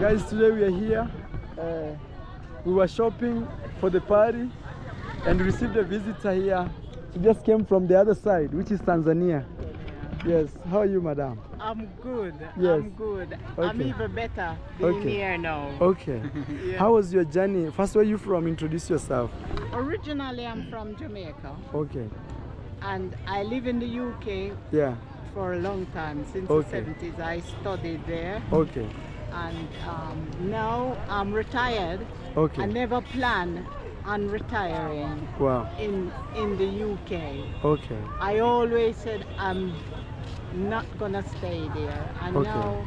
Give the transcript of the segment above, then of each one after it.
Guys, today we are here. Uh, we were shopping for the party and received a visitor here. She just came from the other side, which is Tanzania. Yes. How are you, madam? I'm good. Yes. I'm good. I'm even better being Okay. here now. Okay. Yeah. How was your journey? First, where are you from? Introduce yourself. Originally, I'm from Jamaica Okay. and I live in the UK Yeah. for a long time. Since Okay. the 70s, I studied there Okay. And um, now I'm retired. Okay. I never planned on retiring Wow. in, in the UK. Okay. I always said I'm not gonna stay there, and Okay. now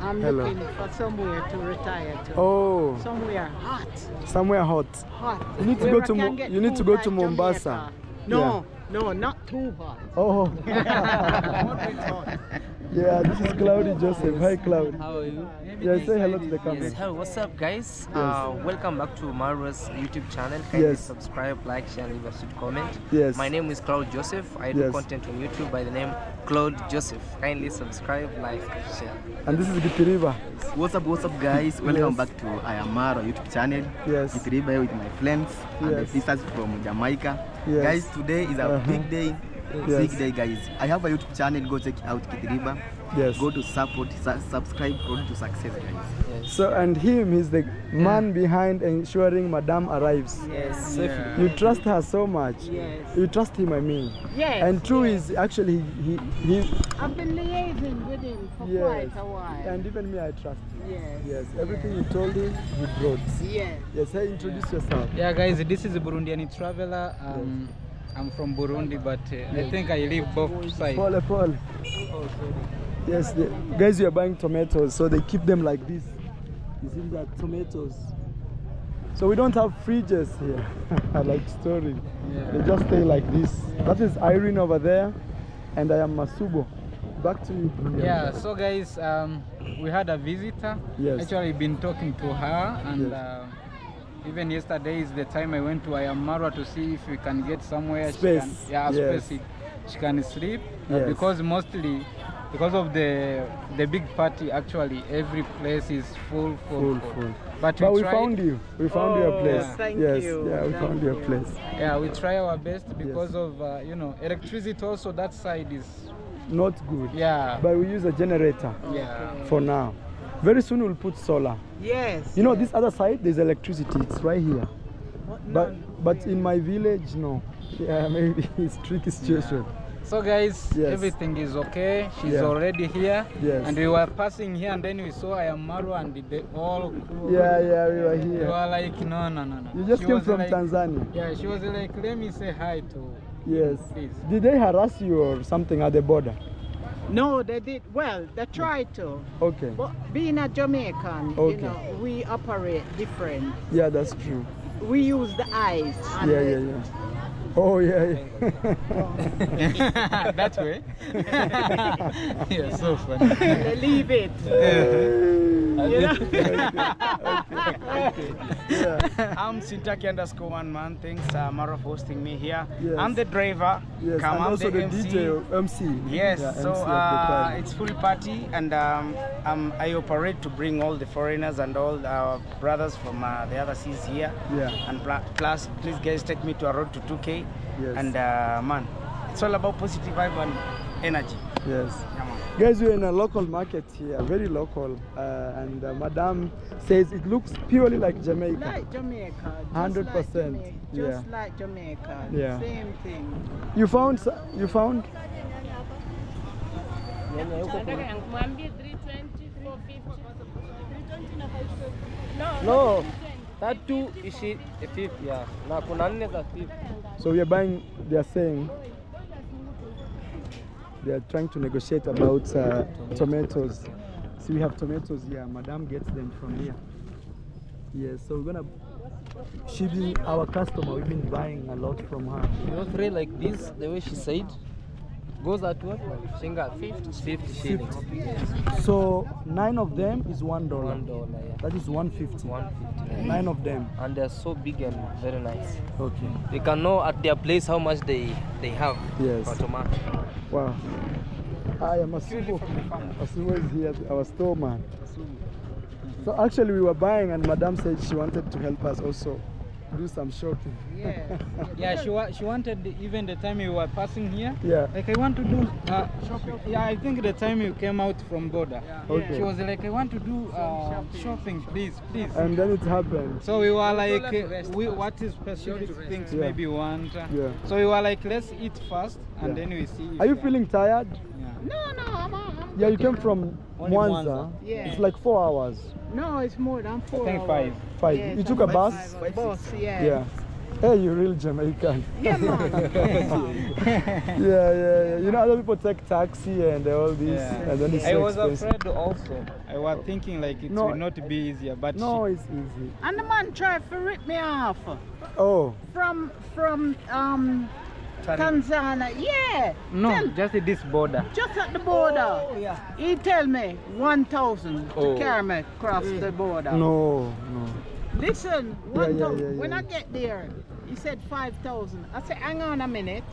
I'm Hello. looking for somewhere to retire to. Oh, Somewhere hot, somewhere hot. hot. You need to where go I to Mo- you need to go to Mombasa. Jamaica. No, no, not too hot. Oh. Yeah, this is Cloudy Joseph. Hi, Cloud. How are you? Yeah, say hello to the camera. Yes, hello, what's up, guys? Uh, welcome back to Marwa's YouTube channel. Kindly Yes. subscribe, like, share, and leave a sweet comment. Yes. My name is Claude Joseph. I do Yes. content on YouTube by the name Claude Joseph. Kindly subscribe, like, share. And this is Gitiriba. What's up, what's up, guys? Welcome Yes. back to Ayamaro YouTube channel. Yes. It's Riba with my friends and the Yes. sisters from Jamaica. Yes. Guys, today is a Uh-huh. big day. Yes. Big day, guys. I have a YouTube channel. Go check out Kidriba. Yes. Go to support, su- subscribe, road to success, guys. Yes. So, and him, he's the man behind ensuring Madame arrives. yes. You trust her so much. Yes. You trust him, I mean. Yes. And true yes. is actually he, he, he I've been liaising with him for yes. quite a while. And even me, I trust him. yes. Yes, everything you told him, he brought. Yes. Yes, hey, introduce yourself. Yeah, guys, this is a Burundian traveler. Um, I'm from Burundi, but uh, I think I live both sides. Paul, Paul. Yes, the, guys, we are buying tomatoes, so they keep them like this. You see that tomatoes. So we don't have fridges here. I like story. They just stay like this. That is Irene over there, and I am Masubo. Back to you. Yeah, so guys, um, we had a visitor. Yes. Actually, been talking to her, and Yes. uh, even yesterday is the time I went to Ayamara to see if we can get somewhere. Space. She can, yeah, Yes. space. She can sleep uh, Yes. because mostly because of the the big party. Actually, every place is full, full, Full, full. full. But, But we tried- found you. We found your Oh, place. thank yes. you. Yeah, we Thank found your you. place. Yeah, we try our best because of uh, you know electricity. Also, that side is Not good. yeah, But we use a generator yeah. for now. Very soon we'll put solar. Yes. You know, yes. this other side, there's electricity. It's right here. What- But no, but in my village, no. Yeah, maybe it's tricky situation. Yeah. So guys, Yes. everything is okay. She's Yeah. already here. Yes. And we were passing here, and then we saw Ayamaru and the all crew. Yeah, yeah, we were here. here. were like, no, no, no, no. You just She came from like- Tanzania. Yeah, she was like, let me say hi to. Yes. Please. Did they harass you or something at the border? No, they did. Well, they tried to. Okay. But being a Jamaican, Okay. you know, we operate different. Yeah, that's true. We use the eyes. Yeah, yeah, yeah. Oh, yeah, yeah. that way. yeah, so funny. Leave it. You know? yeah. I'm Sintaki underscore one man. Thanks, uh, Marwa, for hosting me here. Yes. I'm the driver. Yes, Come, and I'm also the, MC. DJ, MC. Yes, Yeah, so MC of the uh, time. it's full party, and um, um, I operate to bring all the foreigners and all our brothers from uh, the other seas here. Yeah. And pla- plus, please guys, take me to a road to 2K. Yes. And uh, man, it's all about positive vibe and energy. Yes. Yeah. Guys, we're in a local market here, very local, uh, and uh, Madame says it looks purely like Jamaica. Like Jamaica. 100%, Like Jamaica, yeah. just like Jamaica. Yeah. Same thing. You found? You found? Mwambie 320, 450. No, tatu ishi 50 yeah. Na kuna nne za 50. So we are buying. They are saying they are trying to negotiate about uh, tomatoes. So we have tomatoes here. Madam gets them from here. Yes. So we're gonna. She be our customer. We've been buying a lot from her. You know, three like this, the way she said, goes at what? Shinga 50, 50 shillings. So nine of them is one dollar. One dollar, yeah. That is one fifty. 150. Nine of them. And they're so big and very nice. Okay. They can know at their place how much they they have Yes. for tomato. Wow. Aya, Masubo. Masubo is here, our store man. So actually we were buying and Madame said she wanted to help us also do some shopping. Yes. Yeah, she, wa- she wanted even the time you were passing here. Yeah. Like I want to do uh, shopping. Yeah, I think the time you came out from border. Okay. She was like, I want to do uh, shopping, please, please. And then it happened. So we were like, uh, we, what is specific things Yeah. maybe you want? Yeah. So we were like, let's eat first and Yeah. then we see. Are you we feeling tired? Yeah. No, no, I'm, I'm Yeah, you came from Only Mwanza. Mwanza. Yeah. It's like four hours. No, it's more than I four think hours. five. Five. Yes, you took a bus? five- Bus, yeah. Yeah. Hey, you're real Jamaican. Yeah, man. yeah, yeah, yeah. You know, other people take taxi and all this, Yeah. and then it's I so was expensive. afraid also. I was thinking like it No. will not be easier, but No, it's easy. and the man tried to rip me off Oh, from from um Tanzania. Yeah. no, Tell- just at this border. just at the border. Oh, yeah. He tell me 1,000 Oh. to carry me across the border. no, no. Listen, Yeah, one yeah, thou- yeah, when yeah. I get there, he said 5,000. I said, hang on a minute.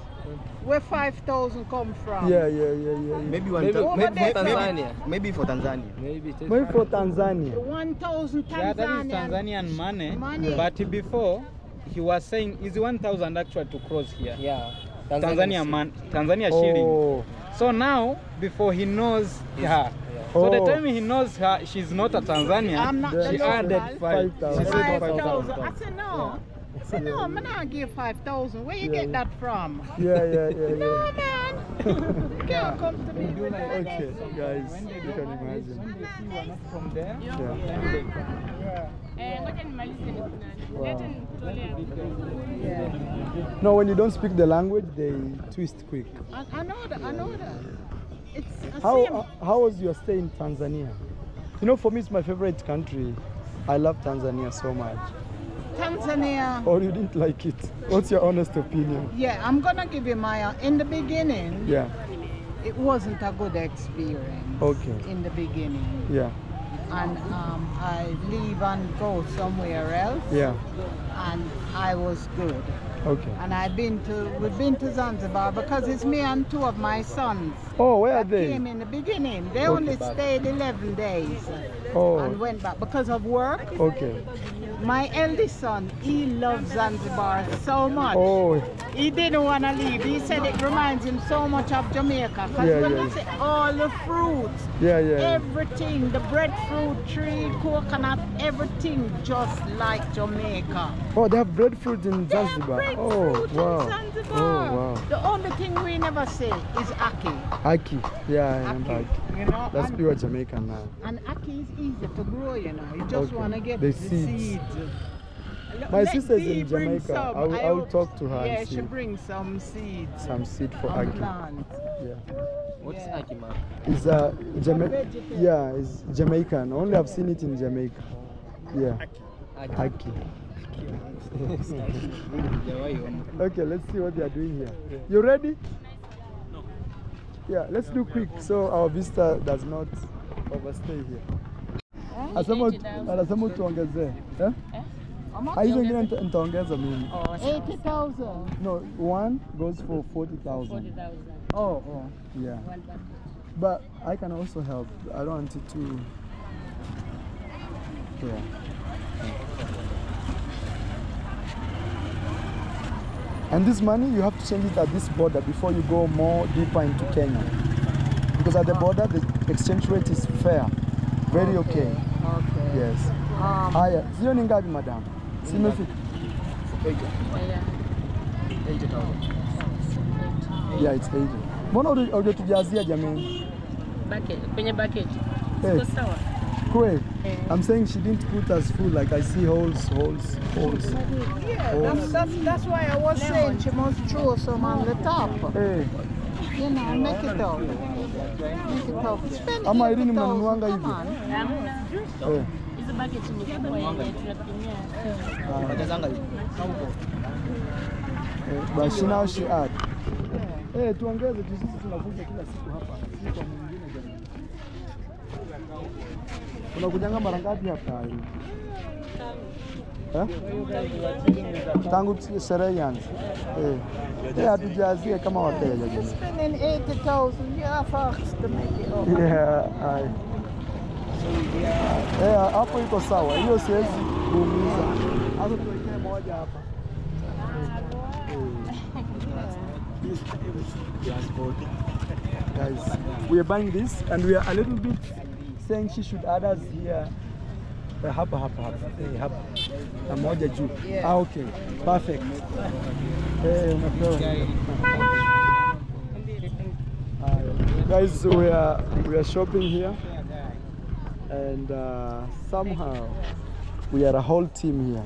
Where 5,000 come from? Yeah, yeah, yeah, yeah. yeah. Maybe one Maybe, thou- maybe there for for- Tanzania. maybe for Tanzania. Maybe it is Maybe for Tanzania. 1,000 Yeah, that is Tanzanian. Tanzanian money. Money. But before, he was saying is 1,000 actually to cross here. Yeah. Tanzania man, Tanzania shilling. Oh. So now, before he knows her, so the Oh. time he knows her, she's not a Tanzanian. I'm not she local. added 5,000. She said 5,000. 5,000. I said, no. I said, no, I'm not give 5,000. Where you Yeah. get that from? yeah, yeah, yeah, No, man. you can't come to me with that. Okay, guys, When you can imagine. when they see we're not from there, Yeah. then they come. Eh, ngoja nimalize nikuone. Leta nikutolea. No, when you don't speak the language, they twist quick. I, I know that. I know that. It's How uh, how was your stay in Tanzania? You know, for me, it's my favorite country. I love Tanzania so much. Tanzania. Or you didn't like it? What's your honest opinion? Yeah, I'm gonna give you my. uh, In the beginning, Yeah. it wasn't a good experience. Okay. In the beginning, Yeah. And um, I leave and go somewhere else, Yeah. and I was good. Okay. And I've been to, we've been to Zanzibar because it's me and two of my sons Oh, where are they? came in the beginning. They only stayed 11 days and Oh. went back because of work. Okay. My eldest son, he loves Zanzibar so much. Oh. He didn't want to leave. He said it reminds him so much of Jamaica. Because Yeah, when yeah. I say all the fruits, Yeah, yeah. everything, the breadfruit tree, coconut, everything just like Jamaica. Oh, they have breadfruit in They have Zanzibar. breadfruit Oh, wow. in Zanzibar. Oh, wow. The only thing we never say is ackee. Ackee. Yeah, I remember Ackee. Ackee. You know, That's pure Jamaican now. and ackee is easy to grow, you know. You just Okay. want to get The the, seeds. seeds. My Let sister's in Jamaica. I will- I will talk to her Yeah, she brings some seeds. Some seed for and Ackee. plant. Yeah. What's Yeah. Akima? It's a Jama- yeah, it's Jamaican. Only I've seen it in Jamaica. Yeah. Ackee. Okay, let's see what they are doing here. You ready? Yeah, let's do quick so our visitor does not overstay here. Asema anasema tuongezee. Eh? Ah, hizo ingine nita- nitaongeza mimi. 80,000. No, one goes for 40,000. Oh, oh. Yeah. But I can also help. I don't want it to. Yeah. And this money, you have to change it at this border before you go more deeper into Kenya. Because at the border, the exchange rate is fair. Very okay. Okay. Yes. Um, Haya, sio ni ngapi madam? Simefika. Yeah, it's 80. Mbona hauja- haujatujazia jamani? Bucket, kwenye bucket. Eh. Hey. Iko sawa? Kweli. Eh. I'm saying she didn't put us full. Like I see holes, holes, holes. yeah, that's, that's, that's why I was saying she must throw some on the top. Hey, You know, make it up. Make it up. Spend Ama 80,000, Irene mnanunuanga hivyo? hey. Hizo bucket ni kubwa. Unajazanga hivi. Eh, but she add. Eh, tuongeze tu sisi tunakuja kila siku hapa. Si kwa mwingine jamani. Unakujanga mara ngapi hapa? Eh? Tangu sherehe ianze. Eh. Eh, hatujazie kama wateja. jamani. Spending 80,000, yeah, first to make it up. Yeah, hai. Eh, hapo iko sawa. Hiyo siwezi kuumiza. Hapo tuwekee moja hapa. Guys, we are buying this and we are a little bit saying she should add us here. Eh, Hapa hapa hapa. Eh, hapa. Na moja juu. Ah, okay. Perfect. Eh, umepewa. Haya. Guys, we are we are shopping here, and uh, somehow we are a whole team here.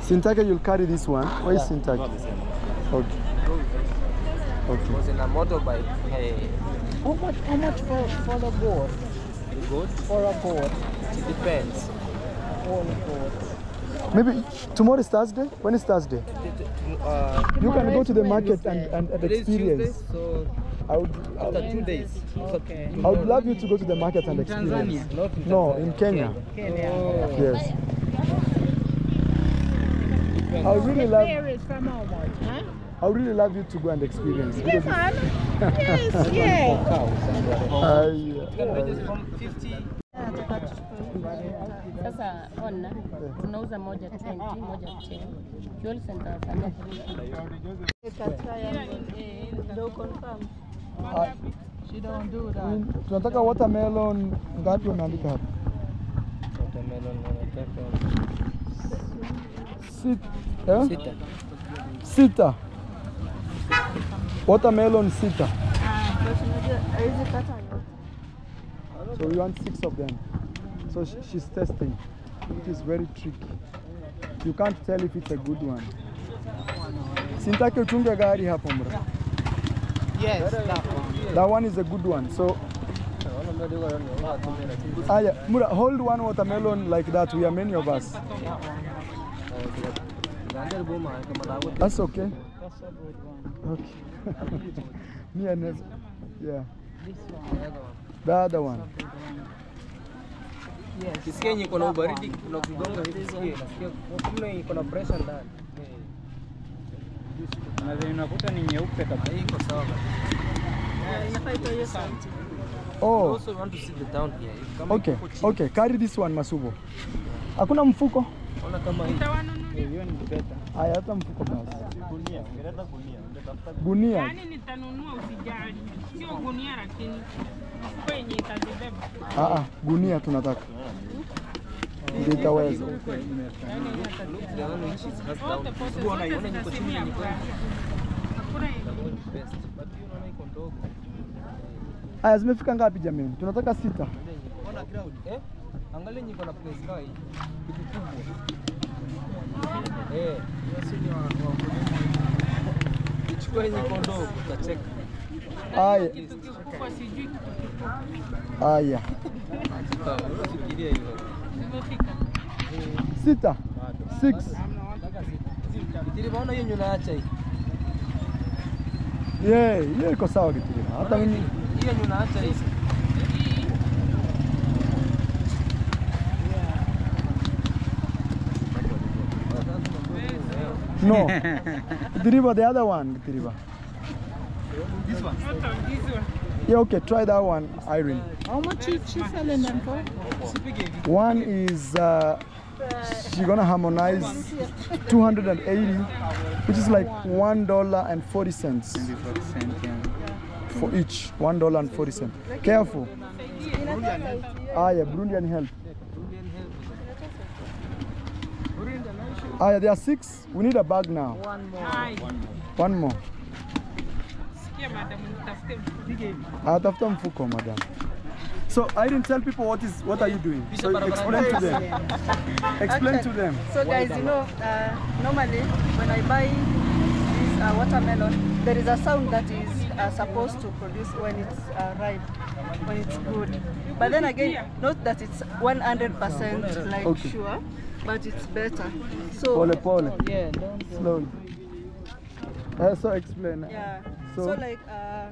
Sintake, you'll carry this one. Where is Sintake? Okay. Okay. was in a motorbike. Hey, How much, how much for, for the board? Good. For a board? It depends. All board. Maybe tomorrow is Thursday. When is Thursday? Uh, You can go to the market and, Wednesday. and, and today is Tuesday, experience. so I would, I after two days. Okay. I would love you to go to the market and experience. Tanzania? No, in Kenya. Kenya. Yes. I would really love, Varies from how much, huh? I would really love you to go and experience. Yes, because man. Yes, yeah. Uh, yeah. from 50 Sasa ona, tunauza moja 20, moja 10. Fuel center fanya She don't do that. Tunataka watermelon ngapi umeandika hapa? watermelon wanataka sita. eh? sita. Sita. Watermelon sita. So we want six of them. So sh- she's testing. It is very tricky. You can't tell if it's a good one. Sintake uchunge gari hapo mra. Yes, that one. That one is a good one. So aya, mura hold one watermelon like that. We are many of us. That's okay. That's a good one. Okay. Me and never. yeah. This one. The other one. Yes. Kisikia yenye iko na ubaridi kuna kugonga hivi sikie. Kuna iko na pressure ndani. Na zenye unakuta ni nyeupe kabisa. Hii iko sawa. Oh, Also want to sit down here. Okay. Okay, carry this one Masubo. Hakuna mfuko? Ona kama hii. Hiyo ni beta. Aya, hata mfuko basi. Gunia. Yaani nitanunua usijali, sio gunia, lakini mfuko yenye itazibeba. Ah, ah, gunia tunataka. Ndio itaweza. Look, the one which is has down. Zote pote Unaona zote iona zina iko simu chini ya ni kwako. Hakuna yenye best. But hiyo unaona iko ndogo. Aya, zimefika ngapi jamani? Tunataka sita. Ona crowd. Eh? Angalia yenye iko na place kai. Kitu kubwa. Eh, hiyo si ni wa wa- Ichukue yenye iko ndogo utacheka. Aya, kitu kikubwa, sijui kitu kikubwa. aya. Fikiria hivyo. Zimefika. Sita. Six. Kitiriba hiyo nyuna acha hii. Yeah, hiyo iko sawa Kitiriba. Hata mimi Hiyo nyuna acha hii. No. Kitiriba, the other one, Kitiriba. Not on this one. Yeah, okay, try that one, Irene. How much is she selling them for? One is uh, she gonna harmonize 280, which is like one dollar and forty cents for each. One dollar and forty cents. Careful. Ah, yeah, Burundian help. Ah, yeah, there are six. We need a bag now. One more. Hai, One more. sikia madam, nitafute mfuko. Mfuko, madam. So I didn't tell people what is what are you doing. So explain to them. Explain to them. So guys, you know, uh, normally when I buy this uh, watermelon, there is a sound that is uh, supposed to produce when it's uh, ripe, when it's good. But then again, not that it's 100% like Okay. sure, but it's better. So Pole pole. Yeah, don't Slowly. Uh, so explain. yeah. So- So, like uh,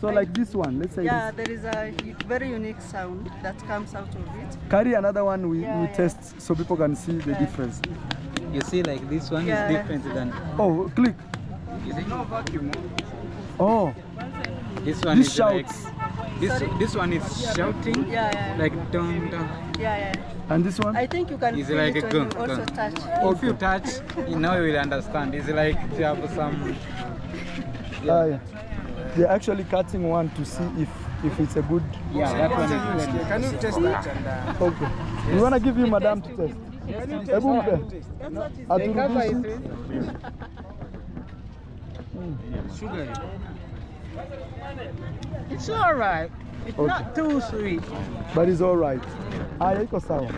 So like this one, let's say Yeah, this. there is a very unique sound that comes out of it. Carry another one we, Yeah, we yeah. test so people can see the Yeah. difference. You see, like this one Yeah. is different than. Oh, click. You see? No vacuum. Oh, This one this is like. Shouts. This this one is shouting. Yeah, yeah. Like dun dun. Yeah, yeah. And this one? I think you can It's feel like it a when you gun, also gun. touch. If you touch, you know you will understand. It's like to have some. Ah, yeah. They're actually cutting one to see if if it's a good. Yeah, that one is blended. Can you test that? And, uh, Okay. We wanna give you madam to test. can Hebu mpe. Aturuhusu. It's all right. It's Okay. not too sweet. But it's all right. Ah, Haya iko sawa.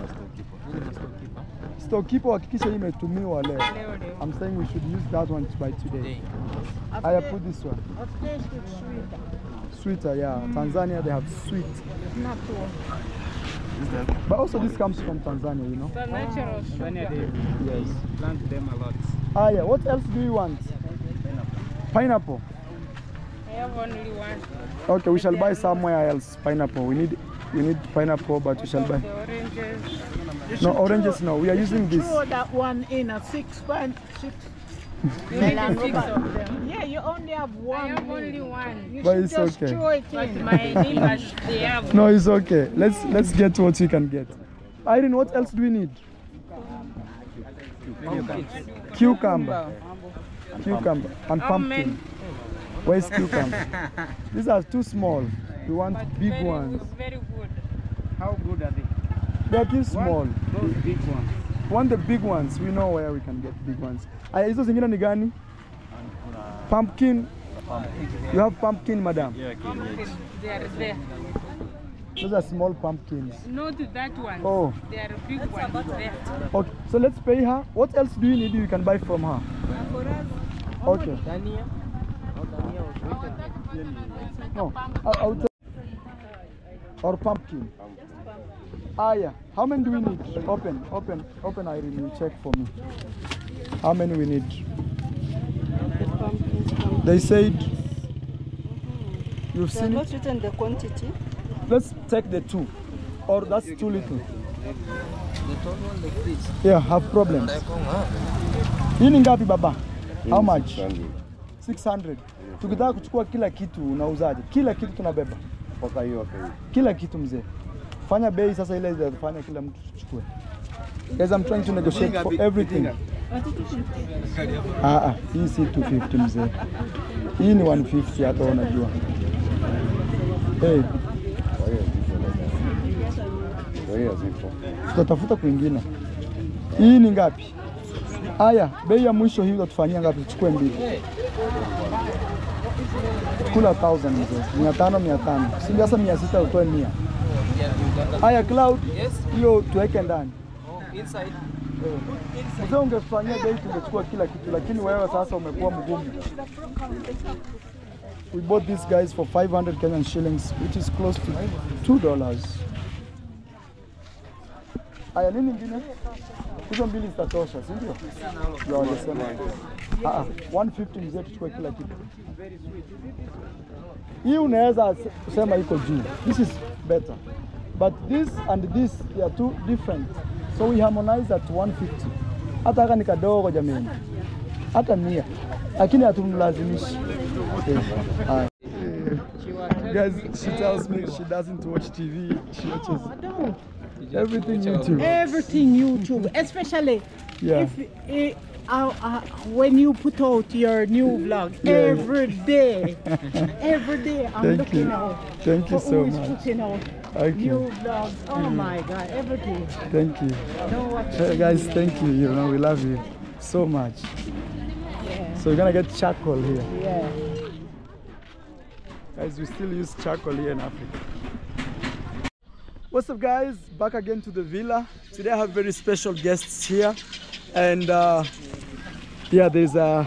Stokipo hakikisha hii imetumiwa leo. I'm saying we should use that one by today. Haya put this one. Of course, it's sweeter. Sweeter, yeah. Mm. Tanzania they have sweet. Not too. But also this comes from Tanzania, you know. The natural ah, Tanzania, they Yes. plant them a lot. Ah yeah. what else do you want? Pineapple. I have only one. Okay, we shall buy somewhere else pineapple. We need we need pineapple, but we shall buy. The oranges. No oranges. No, we are using this. Throw that one in a six point six. You need to fix of them. Yeah, you only have one. I one. have only one. You But should it's just okay. throw it But my neighbors, they have. No, it's okay. Let's let's get what we can get. Irene, what else do we need? Cucumber. Cucumber and pumpkin. Many? Where's cucumber? These are too small. We want But big very, ones. Very good. How good are they? They are too small. Those big ones. We want the big ones. We know where we can get big ones. Aya, hizo zingine ni gani? Pumpkin. You have pumpkin, madam. Yeah, pumpkin. They are there. Those are small pumpkins. Not that one. Oh, They are big ones there. okay. So let's pay her. What else do you need? You can buy from her. Okay. No, I, I would say or pumpkin. Ah, yeah. How many do we need? Open, open, open. Irene, you check for me. How many we need? They said you've They seen not written the quantity. Let's take the two, or that's too little. The tall one like this. Yeah, have problems. Hii ni ngapi baba? How much? 600. Tukitaka kuchukua kila kitu unauzaje? Kila kitu tunabeba. Mpaka hiyo okay. Kila kitu mzee. Fanya bei sasa ile itafanya kila mtu chukue Guys, I'm trying to negotiate for everything. Ah ah, hii si 250 mzee. Hii ni 150 hata unajua. Hey, tutatafuta kwingine. Hii ni ngapi? Aya, bei ya mwisho hii utatufanyia ngapi? Tuchukue mbili. Kula 1000 mzee. 500 500. Si sasa 600 utoe 100. Aya Cloud, Yes. hiyo tuweke ndani. Inside. Mzee, ungefanyia bei tungechukua kila kitu, lakini wewe sasa umekuwa mgumu. We bought these guys for 500 Kenyan shillings, which is close to two dollars. Aya, nini ingine? Hizo mbili zitatosha, si ndio? Ndio walisema. Ah, ah, 150 mzee, tuchukue kila kitu. Hii unaweza kusema sema iko juu. This is better. But this and this they are two different. So we harmonize at 150. Hata kama ni kadogo jamani. Hata mia. Lakini hatumlazimishi. Okay. Guys, she tells me she doesn't watch TV. She watches everything YouTube. Everything YouTube, especially Yeah. if uh, uh, when you put out your new vlog Yeah. every day, every day I'm Thank looking you. out. Thank you for so much. putting out Thank new you. vlogs. Oh my God, every day. Thank you. Know what Hey, guys, thank you. You know, we love you so much. So we're gonna get charcoal here. Yeah. Guys, we still use charcoal here in Africa. What's up, guys? Back again to the villa. Today I have very special guests here, and uh, yeah, there's a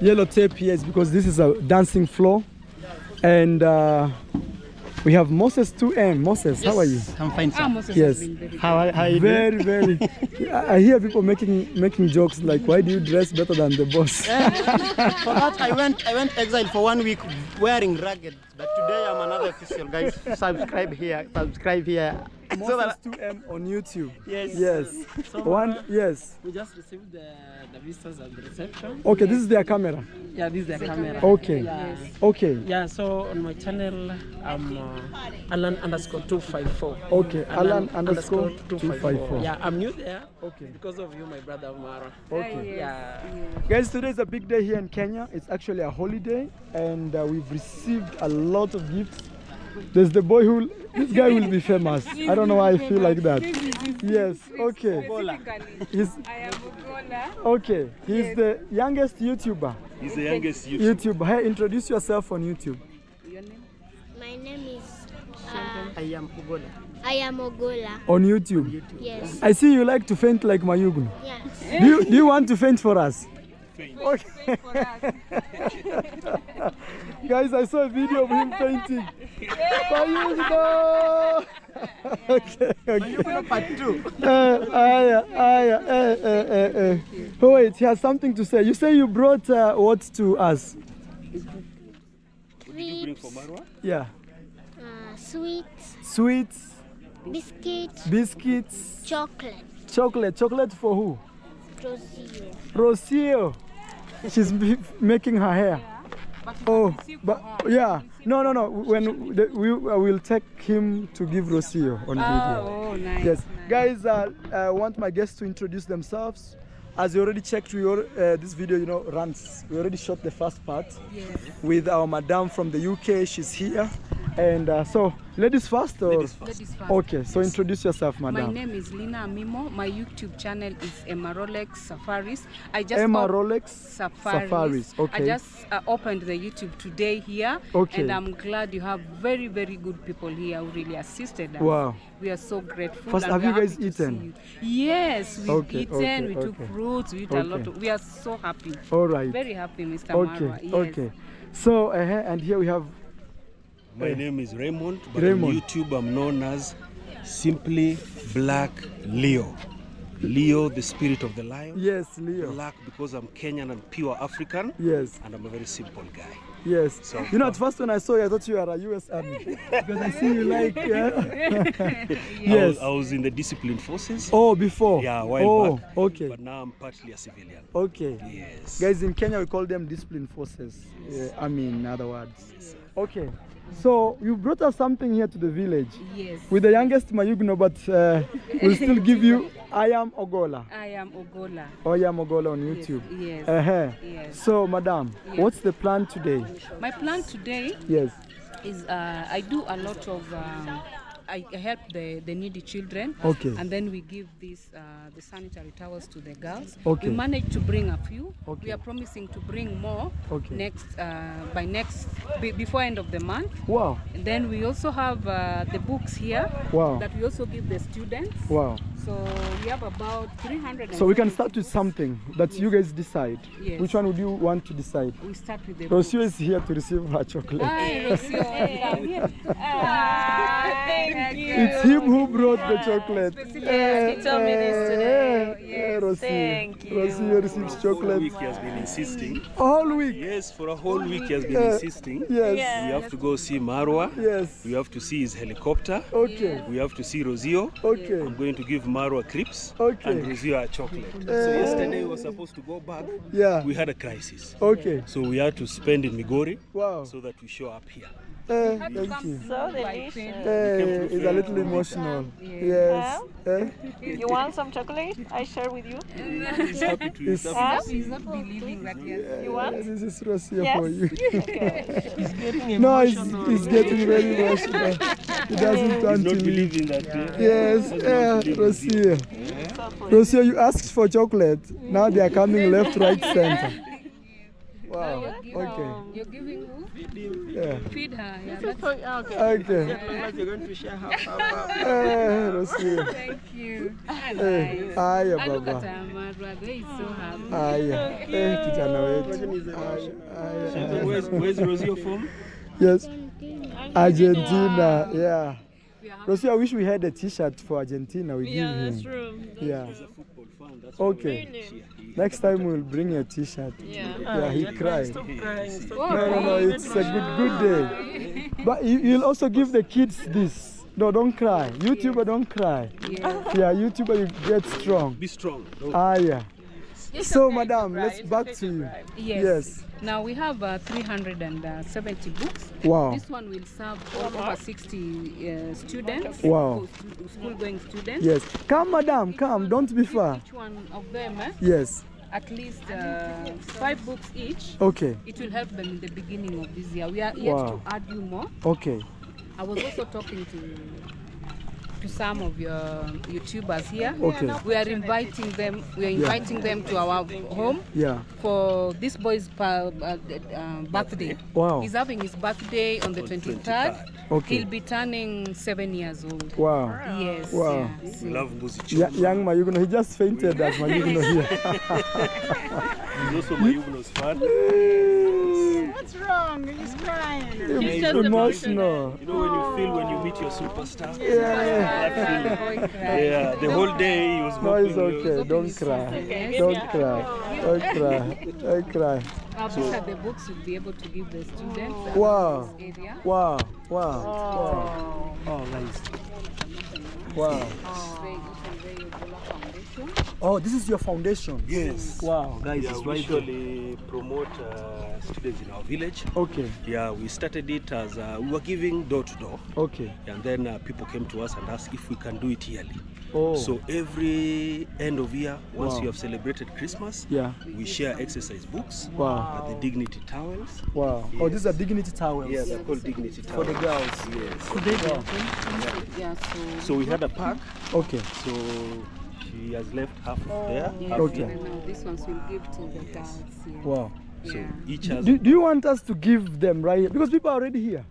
yellow tape here. It's because this is a dancing floor, and uh, We have Moses 2M. Moses, how are you? I'm fine, sir. Ah, Moses Yes. very How are, how are you Very, very. I I hear people making making jokes like, "Why do you dress better than the boss?" for that, I went I went exile for one week wearing ragged. But today I'm another official, guys. Subscribe here. Subscribe here. Moses 2M on YouTube. Yes. Yes. So, One. uh, Yes. We just received the, the visitors at the reception. Okay, this is their camera. Yeah, this is the camera. Okay. Yeah. Okay. Yeah, so on my channel, I'm uh, Alan underscore 254. Okay, Alan underscore 254. Yeah, I'm new there. Okay. Because of you, my brother Marwa. Okay. Yeah. Guys, today is a big day here in Kenya. It's actually a holiday, and uh, we've received a lot of gifts. There's the boy who, this guy will be famous. I don't know why I feel like that. Yes, okay. He's, okay, he's the youngest YouTuber. He's the youngest YouTuber. Hey, introduce yourself on YouTube. My name is. Uh, I am Ugola. I am Ogola. On YouTube. Yes. I see you like to faint like Mayugno. Yes. Do you, do you want to faint for us? Okay. Guys, I saw a video of him fainting. Mayugno! okay, okay. part two. Uh, aya, aya, eh, eh, eh. Oh, wait, he has something to say. You say you brought uh, what to us? Crisps, Yeah. uh, sweets, Sweets, biscuits, biscuits, chocolate, chocolate. Chocolate for who? Rocio. Rocio. She's making her hair. Oh, but yeah. No, no, no. When the, we I will take him to give Rocio on video. oh, nice, Yes, guys. Uh, I want my guests to introduce themselves. As you already checked, we al- uh, this video, you know, runs. We already shot the first part Yes. with our madam from the UK. She's here, and uh, so ladies first, or Ladies first. Ladies first. okay. So introduce yourself, madam. My name is Lina Amimo. My YouTube channel is Ema Rolex Safaris. I just Ema Rolex Safaris. Safaris, okay. I just uh, opened the YouTube today here. Okay. And I'm glad you have very, very good people here who really assisted us. Wow. We are so grateful. First, have you guys happy to see eaten? you. Yes, we've Okay, eaten. okay, we took okay. fruits. We eat a lot. Of, we are so happy. All right. Very happy, Mr. Okay, Marwa. Yes. okay. So, uh, and here we have. My uh, name is Raymond, but Raymond. on YouTube I'm known as Simply Black Leo. Leo, the spirit of the lion. Yes, Leo. Black because I'm Kenyan and pure African. Yes. And I'm a very simple guy. Yes. So- you know, at first when I saw you, I thought you were a US Army because I see you like. Yeah. I, yes. was, I was in the disciplined forces. Oh, before. Yeah, a while oh, back. okay. But now I'm partly a civilian. Okay. Yes. Guys, in Kenya we call them disciplined forces. Yeah, I mean, in other words. Okay. So you brought us something here to the village. Yes. With the youngest Mayugno, but uh, we'll still give you I am Ogola. I am Ogola. I am Ogola on Yes, YouTube. yes, Uh-huh. yes. So, madam, Yes. what's the plan today? My plan today Yes. is uh, I do a lot of um, I help the, the needy children. Okay. And then we give these uh, the sanitary towels to the girls. Okay. We managed to bring a few. Okay. We are promising to bring more Okay. next uh, by next be, before end of the month. Wow. And then we also have uh, the books here Wow. that we also give the students. Wow. So we have about 300. So we can start with something that you guys decide. Yes. Which one would you want to decide? We start with the Rocio is here to receive her chocolate. Hi, Rocio. Come here. Thank you. It's him who brought the chocolate. Yes, he told me this today. Yes, Rocio. thank you. Rocio receives Whole chocolate. week he has been insisting. All week. Yes, for a whole week he has been Uh, insisting. yes. We have to go see Marwa. Yes. We have to see his helicopter. Okay. We have to see Rocio. Okay. I'm going to give Marwa crips. Okay. And Rosio a chocolate. so Uh, yesterday we were supposed to go back. Yeah. We had a crisis. Okay. So we had to spend in Migori. Wow. So that we show up here. Eh, thank you. So delicious. Eh, it's a little emotional. Yes. Eh? You want some chocolate? I share with you. He's happy to It's- eat. Huh? He's not believing that he. You want? This is Rocio Yes? for you. Okay. He's getting no, he's, emotional. getting very emotional. He doesn't He's want not to believing that. uh, Yes, doesn't eh, want to live with you. Rocio. Rocio, you asked for chocolate. Now they are coming left, right, center. Wow. Okay. You're giving who? Yeah. Feed her. Yeah, This is that's- for, okay. Okay. You're going to share half, Eh, Thank you. Eh, Aya And look at baba. her, Marwa. There is so happy. Aya. Eh, kijana wetu. Aya, aya, So aya. where's, where's Rocio from? Yes. I Argentina, yeah. Rosie, I wish we had a T-shirt for Argentina. We Yeah, give him. that's true. Yeah. He's a football fan. That's Okay. Next time we'll bring a T-shirt. Yeah. Yeah, Ah, he cried. stop crying, stop No, no, no. It's a good, good day. But you, you'll also give the kids this. No, don't cry. YouTuber, don't cry. Yeah, YouTuber, you get strong. Be strong. Don't Ah, yeah. It's So, okay madam, cry, let's it's back okay to you. Yes. Yes. Now we have uh, 370 books. Wow. This one will serve for over 60 uh, students. Wow. School going students. Yes. Come, madam, come. Don't be far. Each one of them, eh? Yes. At least uh, five books each. Okay. It will help them in the beginning of this year. We are yet Wow. to add you more. Okay. I was also talking to to some of your YouTubers here. Okay. We are inviting them. We are Yeah. inviting them to our home Yeah. for this boy's uh, uh, birthday. Wow. He's having his birthday on the 23rd. Okay. He'll be turning seven years old. Wow. Yes. Wow. yeah. So- Love Mbuzi Yeah, young Mayuguno, he just fainted at Mayuguno here. He's also Mayuguno's fan. What's wrong? He's crying. He's just emotional. You know when you feel when you meet your superstar? Yeah. That feeling. Yeah, the whole day he was No, it's hoping you- okay. Don't cry. Don't cry. Don't cry. Don't cry. Now, these are the books you'll be able to give the students. around Wow. this area. Wow. Wow. Wow. Oh, oh nice. Wow. Oh, this is your foundation? Yes. Wow, guys, yeah, it's we right there. usually promote uh, students in our village. Okay. Yeah, we started it as uh, we were giving door to door. Okay. And then uh, people came to us and asked if we can do it yearly. Oh. So every end of year, once Wow. you have celebrated Christmas, Yeah. we share exercise books. Wow. uh, the dignity towels. Wow. Oh, these are dignity towels. Yeah, they're called dignity towels. For the girls. Yes. Could they be Wow. Yeah, so. So we had a pack. Okay. So she has left half there. Yes, half Okay. and then now these ones will give to the girls. Yeah. Wow. So Yeah. each has. Do, do you want us to give them right here? Because people are already here.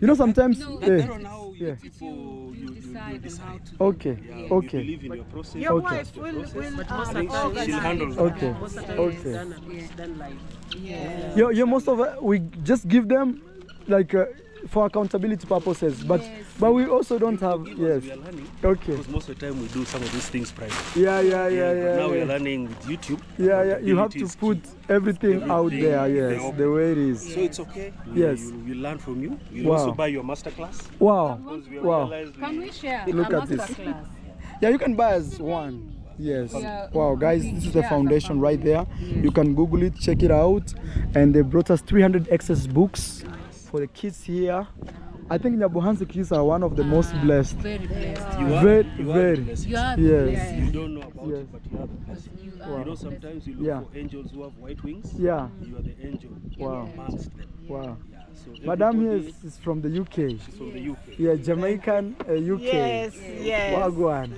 You know, sometimes. No, eh, I don't know yeah. people you, you, you decide. Okay. Yeah, you Okay. believe in your process. Your Okay. wife will, will But uh, most of the time organize she'll handle it. that. Okay. Most of the time Okay. it's done, it's done live. Yeah. Yeah, yeah, most of it, we just give them like uh, for accountability purposes, but but we also don't have yes. We are learning. Okay. Because most of the time we do some of these things private. Yeah, yeah, yeah, but yeah. now we're learning with YouTube. Yeah, yeah. You have to put everything out there. Yes, open. the way it is. So it's okay. We, Yes. You, we learn from you. We'll Wow. also buy your masterclass. Wow. We Wow. Can we share Look a at this. class? Yeah, you can buy as one. Yes. Yeah, Wow, guys, this is the a foundation right there. Yes. You can Google it, check it out. And they brought us 300 excess books for the kids here. I think Nyabuhansi kids are one of the most ah, blessed. Very blessed. You are- very, you are very. blessed. You are yes. blessed. you don't know about Yes. it, but you are the blessed. You Wow. You know, sometimes you look Yeah. for angels who have white wings. Yeah. You are the angel Wow. amongst them. Wow. Yeah. So Madam here everybody- is, is from the UK. She's from the UK. Yeah, Jamaican uh, UK. Yes, yes. Wagwan.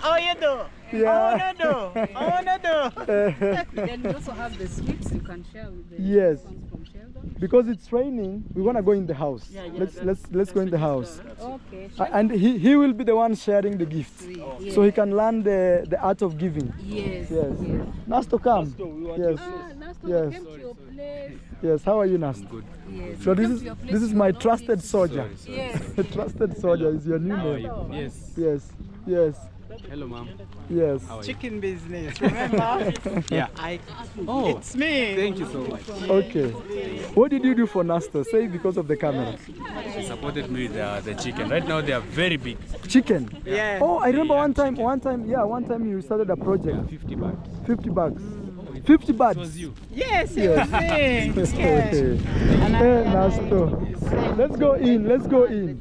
How you do? Yeah. How you do? How you do? Then we also have the sweets you can share with the Yes. from Because it's raining, we wanna go in the house. Yeah, yeah, let's that's- let's let's go in the house. Okay. A- And he, he will be the one sharing the gifts. Yeah. So he can learn the, the art of giving. Yes. Yes. yes. Nasto, come. Yes. Ah, Nasto, Yes. we came to your place. Yes. How are you, Nasto? Good. Yes. So this is to your place, this is my were not trusted in- soldier. Yes. The trusted soldier is your new name. you? Yes. Yes. Yes. Hello, ma'am. Yes. How are you? Chicken business, remember? Yeah. I, Oh, it's me. Thank you so much. Okay. What did you do for Nasto? Say because of the camera. She supported me with uh, the chicken. Right now they are very big. Chicken. Yeah. Oh, I remember one time. One time, yeah, one time you started a project. 50 bags. 50 bucks. 50 bags. It was you. Yes, it Yes. was me. Hey, Yes. hey, Nasto. Let's go in. Let's go in.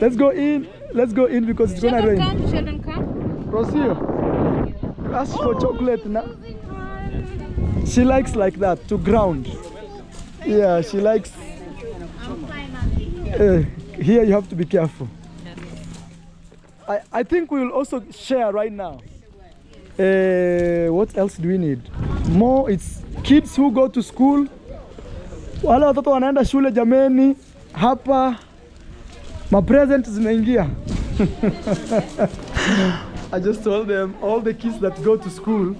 Let's go in. Let's go in because it's gonna Sheldon, rain. come. Sheldon, come. Rocio, ask for chocolate now. She likes like that to ground. Yeah, she likes. Uh, here you have to be careful. I, I think we will also share right now. Uh, what else do we need? More, it's kids who go to school. Wale watoto wanaenda shule jameni, hapa mapresent zimeingia. I just told them all the kids that go to school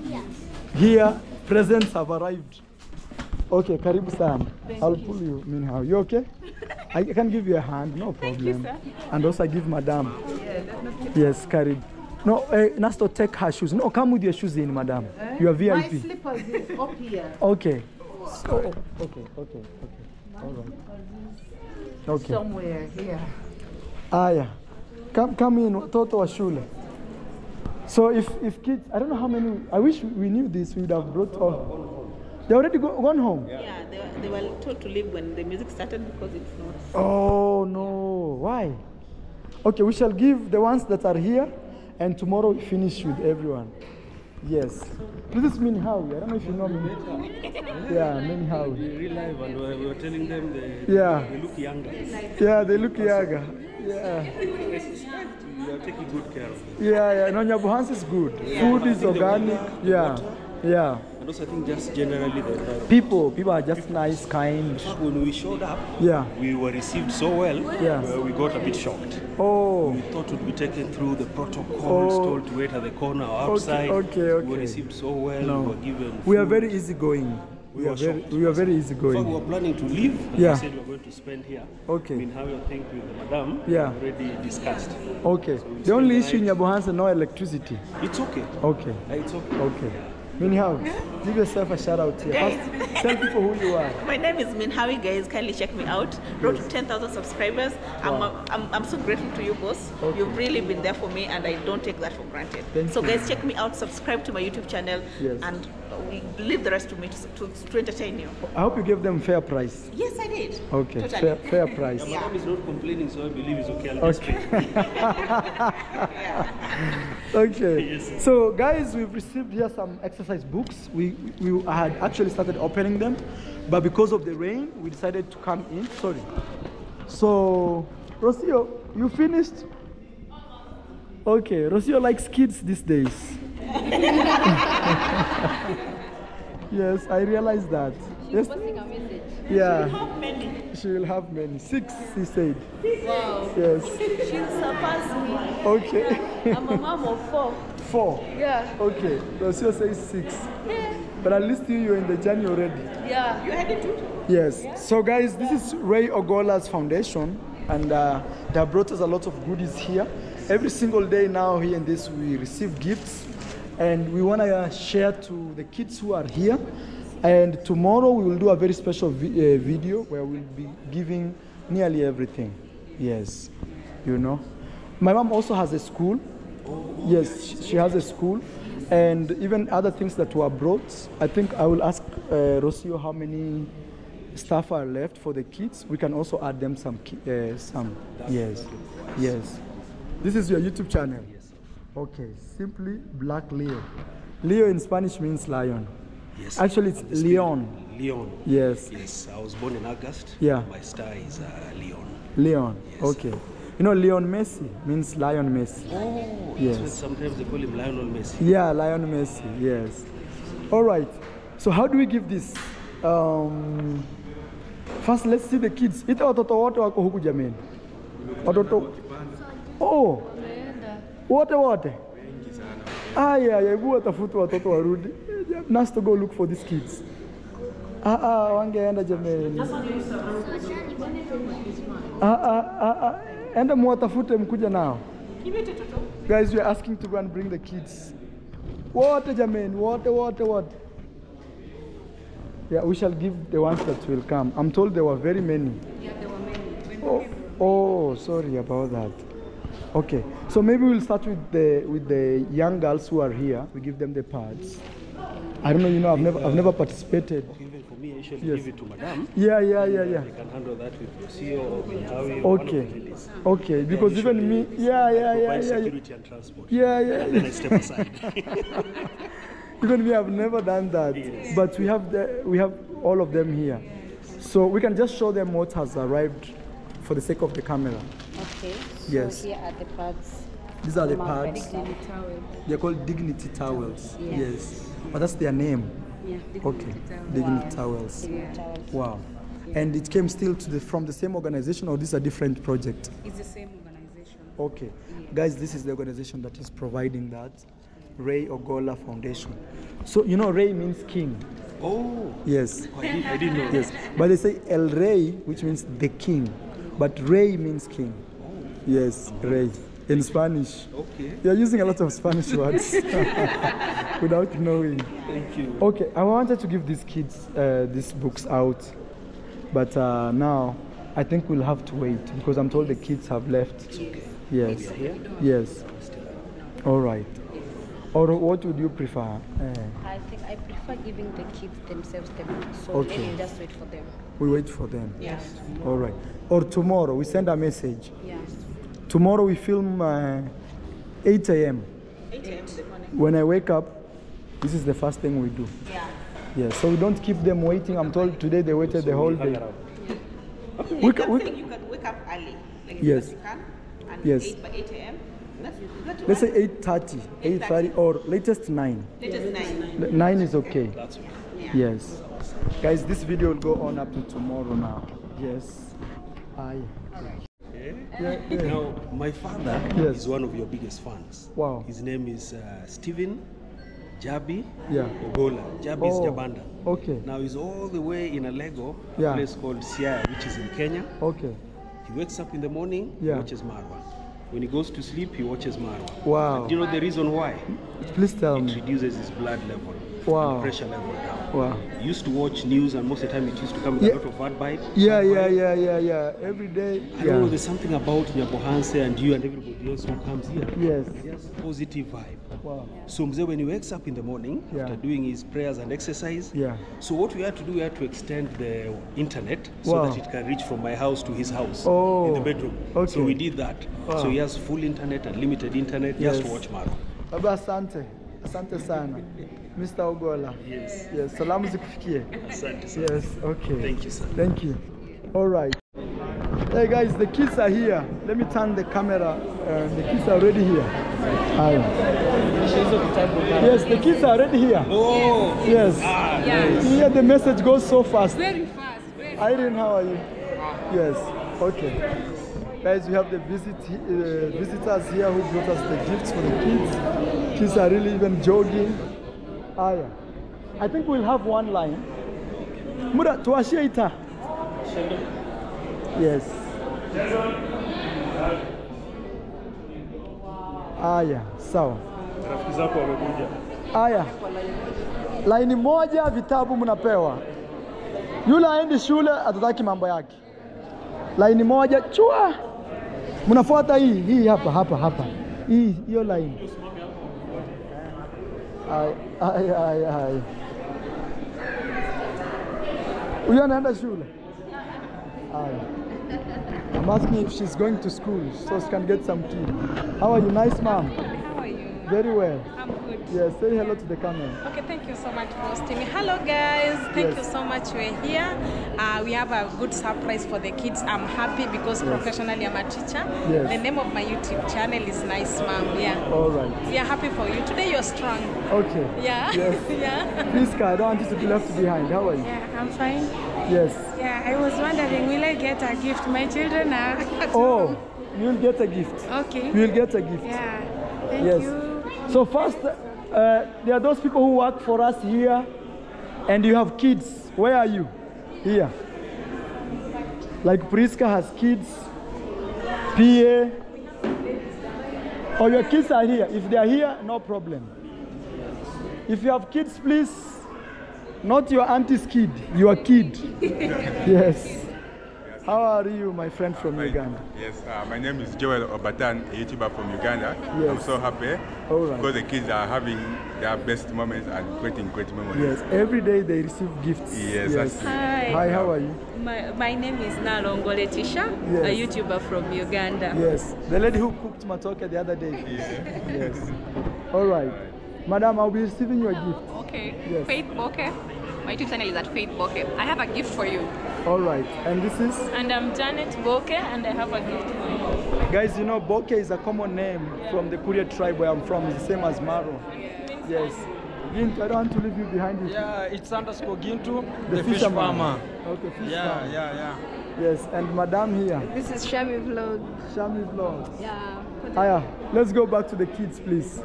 here, presents have arrived. Okay, karibu sana. Thank I'll you. pull you Minhao. You okay? I can give you a hand, no Thank problem. you, sir. And also I give madam. Yeah. Yes, karibu. No, uh, Nasto, take her shoes. No, come with your shoes in, madam. Eh? You are My slippers is up here. Okay. So, okay, okay, okay. All right. Okay. Somewhere here. Aya. Come, come in, watoto wa shule. So if, if kids, I don't know how many, I wish we knew this, we would have brought all. They already go, gone home? Yeah, they, they were told to leave when the music started because it's not. Oh no, why? Okay, we shall give the ones that are here, and tomorrow we finish with everyone. Yes. This is Minhawi. I don't know if you know Minhawi. Yeah, Minhawi. In real life, and we were- telling them they, Yeah. they look younger. Yeah, they look younger. Yeah. I suspect you are taking good care of them. Yeah, yeah. No, Nyabohanse is good. Yeah. Food is organic. Yeah. Yeah. And also, I think just generally the, the People, people are just people. nice, kind. when we showed up, Yeah. we were received so well. Yeah. we got a bit shocked. Oh. We thought we'd be taken through the protocols, Oh. told to wait at the corner or outside. Okay, okay, okay, We were received so well. No. We were given. Food. We are very easygoing. We We are were very, shocked. we are very In So we were planning to leave. Yeah. We said we were going to spend here. Okay. I mean, how you think with the madam? Yeah. Already discussed. Okay. So The only the issue in Nyabuhans no electricity. It's okay. Okay. Uh, It's okay. Okay. Minhao, give yourself a shout out here. Guys. First, tell people who you are. My name is Minhawi, guys. Kindly check me out. Road to 10,000 subscribers. I'm, I'm, I'm so grateful to you, boss. Okay. You've really been there for me, and I don't take that for granted. Thank so, you. guys, check me out. Subscribe to my YouTube channel, Yes. and we leave the rest to me to, to, to entertain you. I hope you gave them fair price. Yes, I did. Okay, Totally. fair, fair price. The madam is not complaining, so I believe it's okay. I'll just Okay. So, guys, we've received here some exercise books. We, we had actually started opening them, but because of the rain, we decided to come in. Sorry. So, Rocio, you finished? Okay, Rocio likes kids these days. yes, I realized that. Yes. Posting a message. Yeah. She will have many. Six, he said. Wow. Yes. She'll surpass me. Okay. I'm a mom of four. Four. Yeah. Okay. Rocio says six. Yeah. But at least you, you're in the journey already. Yeah. You headed to? Yes. So, guys, this is Ray Ogola's foundation, and uh, they have brought us a lot of goodies here. Every single day now, here in this, we receive gifts, and we want to share to the kids who are here. And tomorrow, we will do a very special vi- uh, video where we'll be giving nearly everything. Yes, you know. My mom also has a school. Yes, she- has a school. And even other things that were brought. I think I will ask uh, Rocio how many staff are left for the kids. We can also add them some. Uh, some. Yes. Yes. This is your YouTube channel. Okay. Simply Black Leo. Leo in Spanish means lion. Yes. Actually, it's Leon. Leon. Yes. Yes. I was born in August. Yeah. My star is uh, Leon. Leon. Okay. You know, Leon Messi means lion Messi. Oh. Yes. That's sometimes they call him Lionel Messi. Yeah, Lion Messi. Yes. All right. So how do we give this? Um, first, let's see the kids. Ita watoto wote wako huku jameni. Watoto. Oh. Wote wote. Aya, hebu watafute watoto warudi. Nas to go look for these kids. Ah ah, wangeenda jameni. Ah ah ah ah. Enda muwatafute mkuja nao. Guys, we are asking to go and bring the kids. Wote jameni, wote wote wote. Yeah, we shall give the ones that will come. I'm told there were very many. Yeah, there were many. Oh, oh, sorry about that. Okay, so maybe we'll start with the with the young girls who are here. We give them the pads. I don't know, you know, I've never I've never participated. Even for me, I usually Yes. give it to Madam. Yeah, yeah, yeah, yeah. You can handle that with or with Howie or one Okay, okay, because even me, yeah, yeah, yeah, yeah, yeah. security and transport. Yeah, yeah. And then I step aside. Even we have never done that, but we have the, we have all of them here, so we can just show them what has arrived for the sake of the camera. Okay. So Yes. here are the pads. These are the pads. They're called dignity towels. Yes. Yes, but that's their name. Yeah, dignity Okay, towels. dignity Wow. towels. Dignity towels. Wow. And it came still to the, from the same organization, or this is a different project? It's the same organization. Okay. Guys, this is the organization that is providing that. Ray Ogola Foundation. So, you know, Ray means king. Oh. Yes. I didn't- I didn't know Yes. But they say El Rey, which means the king. But Ray means king. Yes, Rey. In Spanish. Okay. You're using a lot of Spanish words without knowing. Thank you. Okay, I wanted to give these kids uh, these books out, but uh, now I think we'll have to wait because I'm told the kids have left. Okay. Yes. Here? Yes. All right. Or what would you prefer? Uh, I think I prefer giving the kids themselves the book, so Okay. then you just wait for them. we wait for them. Yes. All right. Or tomorrow we send a message. Yeah. Tomorrow we film uh, 8 a.m. 8 a.m. in the morning. When I wake up, this is the first thing we do. Yeah. Yes. So we don't keep them waiting. I'm told today they waited the whole day. We can ca- we ca- you can wake up early. Like Yes. you can. And Yes. 8 by 8 a.m. Let's say 8:30, 8:30, or latest 9. Latest 9. L- 9 is okay. That's okay. Yeah. Yes. Guys, this video will go on up to tomorrow now. Yes. I. Yeah, yeah. Now, my father Yes. is one of your biggest fans. Wow. His name is uh, Stephen Jabi Yeah. Ogola. Jabi is Oh, Jabanda. Okay. Now he's all the way in Alego, Yeah. place called Siaya, which is in Kenya. Okay. He wakes up in the morning, Yeah. he watches Marwa. When he goes to sleep, he watches Marwa. Wow. Do you know the reason why? Please tell It me. reduces his blood level, Wow. pressure level down. Wow. Used to watch news, and most of the time it used to come with Yeah. a lot of bad bite. Yeah, yeah, yeah, yeah, yeah. Every day. I don't know, there's something about Nyabohanse and you and everybody else who comes here. Yes. Just positive vibe. Wow. So Mzee, when he wakes up in the morning Yeah. after doing his prayers and exercise, Yeah. so what we had to do, we had to extend the internet so Wow. that it can reach from my house to his house Oh, in the bedroom. okay. So we did that. Wow. So he has full internet and limited internet just to watch Maro. Asante. Asante sana. Mr. Ogola. Yes. Yes. Salamu zikufikie. Asante sana. Yes. Okay. Thank you, sir. Thank you. All right. Hey guys, the kids are here. Let me turn the camera. Uh, the kids are already here. Hi. Yes, the kids are already here. Oh. Yes. Yes. Here the message goes so fast. Very fast. Very Irene, how are you? Yes. Okay. Guys, we have the visit uh, visitors here who brought us the gifts for the kids. Kids are really even jogging. Ah, yeah. I think we'll have one line. Muda, tuwashie ita. Yes. Aya, sawa. Rafiki zako wamekuja. Aya, laini moja vitabu mnapewa. Yule aendi shule atataki mambo yake. Laini moja chua, mnafuata hii hii hapa hapa hapa, hii hiyo line. Huyo anaenda shule. I'm asking if she's going to school so she can get some tea. How are you? Nice mom. How are you? Very well. I'm good. Yes, say hello to the camera. Okay, thank you so much for hosting me. Hello, guys. Thank Yes. you so much. We're here. Uh, we have a good surprise for the kids. I'm happy because Yes. professionally I'm a teacher. Yes. The name of my YouTube channel is Nice Mom. Yeah. All right. We are happy for you. Today you're strong. Okay. Yeah. Yes. yeah. Priska, I don't want you to be left behind. How are you? Yeah, I'm fine. Yes. Yeah, I was wondering, will I get a gift? My children are. at Oh, home. you'll get a gift. Okay. You'll get a gift. Yeah. Thank yes. you. So first, uh, there are those people who work for us here, and you have kids. Where are you? Here. Like Priska has kids. PA. Or your kids are here. If they are here, no problem. If you have kids, please, not your auntie's kid, your kid. yes. How are you, my friend from Uganda? Yes, uh, my name is Joel Obatan, a YouTuber from Uganda. I'm so happy All right. because the kids are having their best moments and creating great memories. Yes, every day they receive gifts. Yes, that's. Hi. Hi, how are you? My, my name is Nalongo Letisha, Yes. a YouTuber from Uganda. Yes, the lady who cooked matoke the other day. Yes. All right. Madam, I'll be receiving your gift. Okay. Yes. Faith Boke. My YouTube channel is at Faith Boke. I have a gift for you. All right. And this is? And I'm Janet Boke, and I have a gift for you. Guys, you know, Boke is a common name from the Kuria tribe where I'm from. It's the same as Maro. Yes. Gint, I don't want to leave you behind. With Yeah, it's underscore Gintu, the, the, fish fisherman. farmer. Okay, fish Yeah, farmer. yeah, yeah. Yes, and Madam here. This is Shami Vlog. Shami Vlogs. Yeah. Aya, let's go back to the kids, please.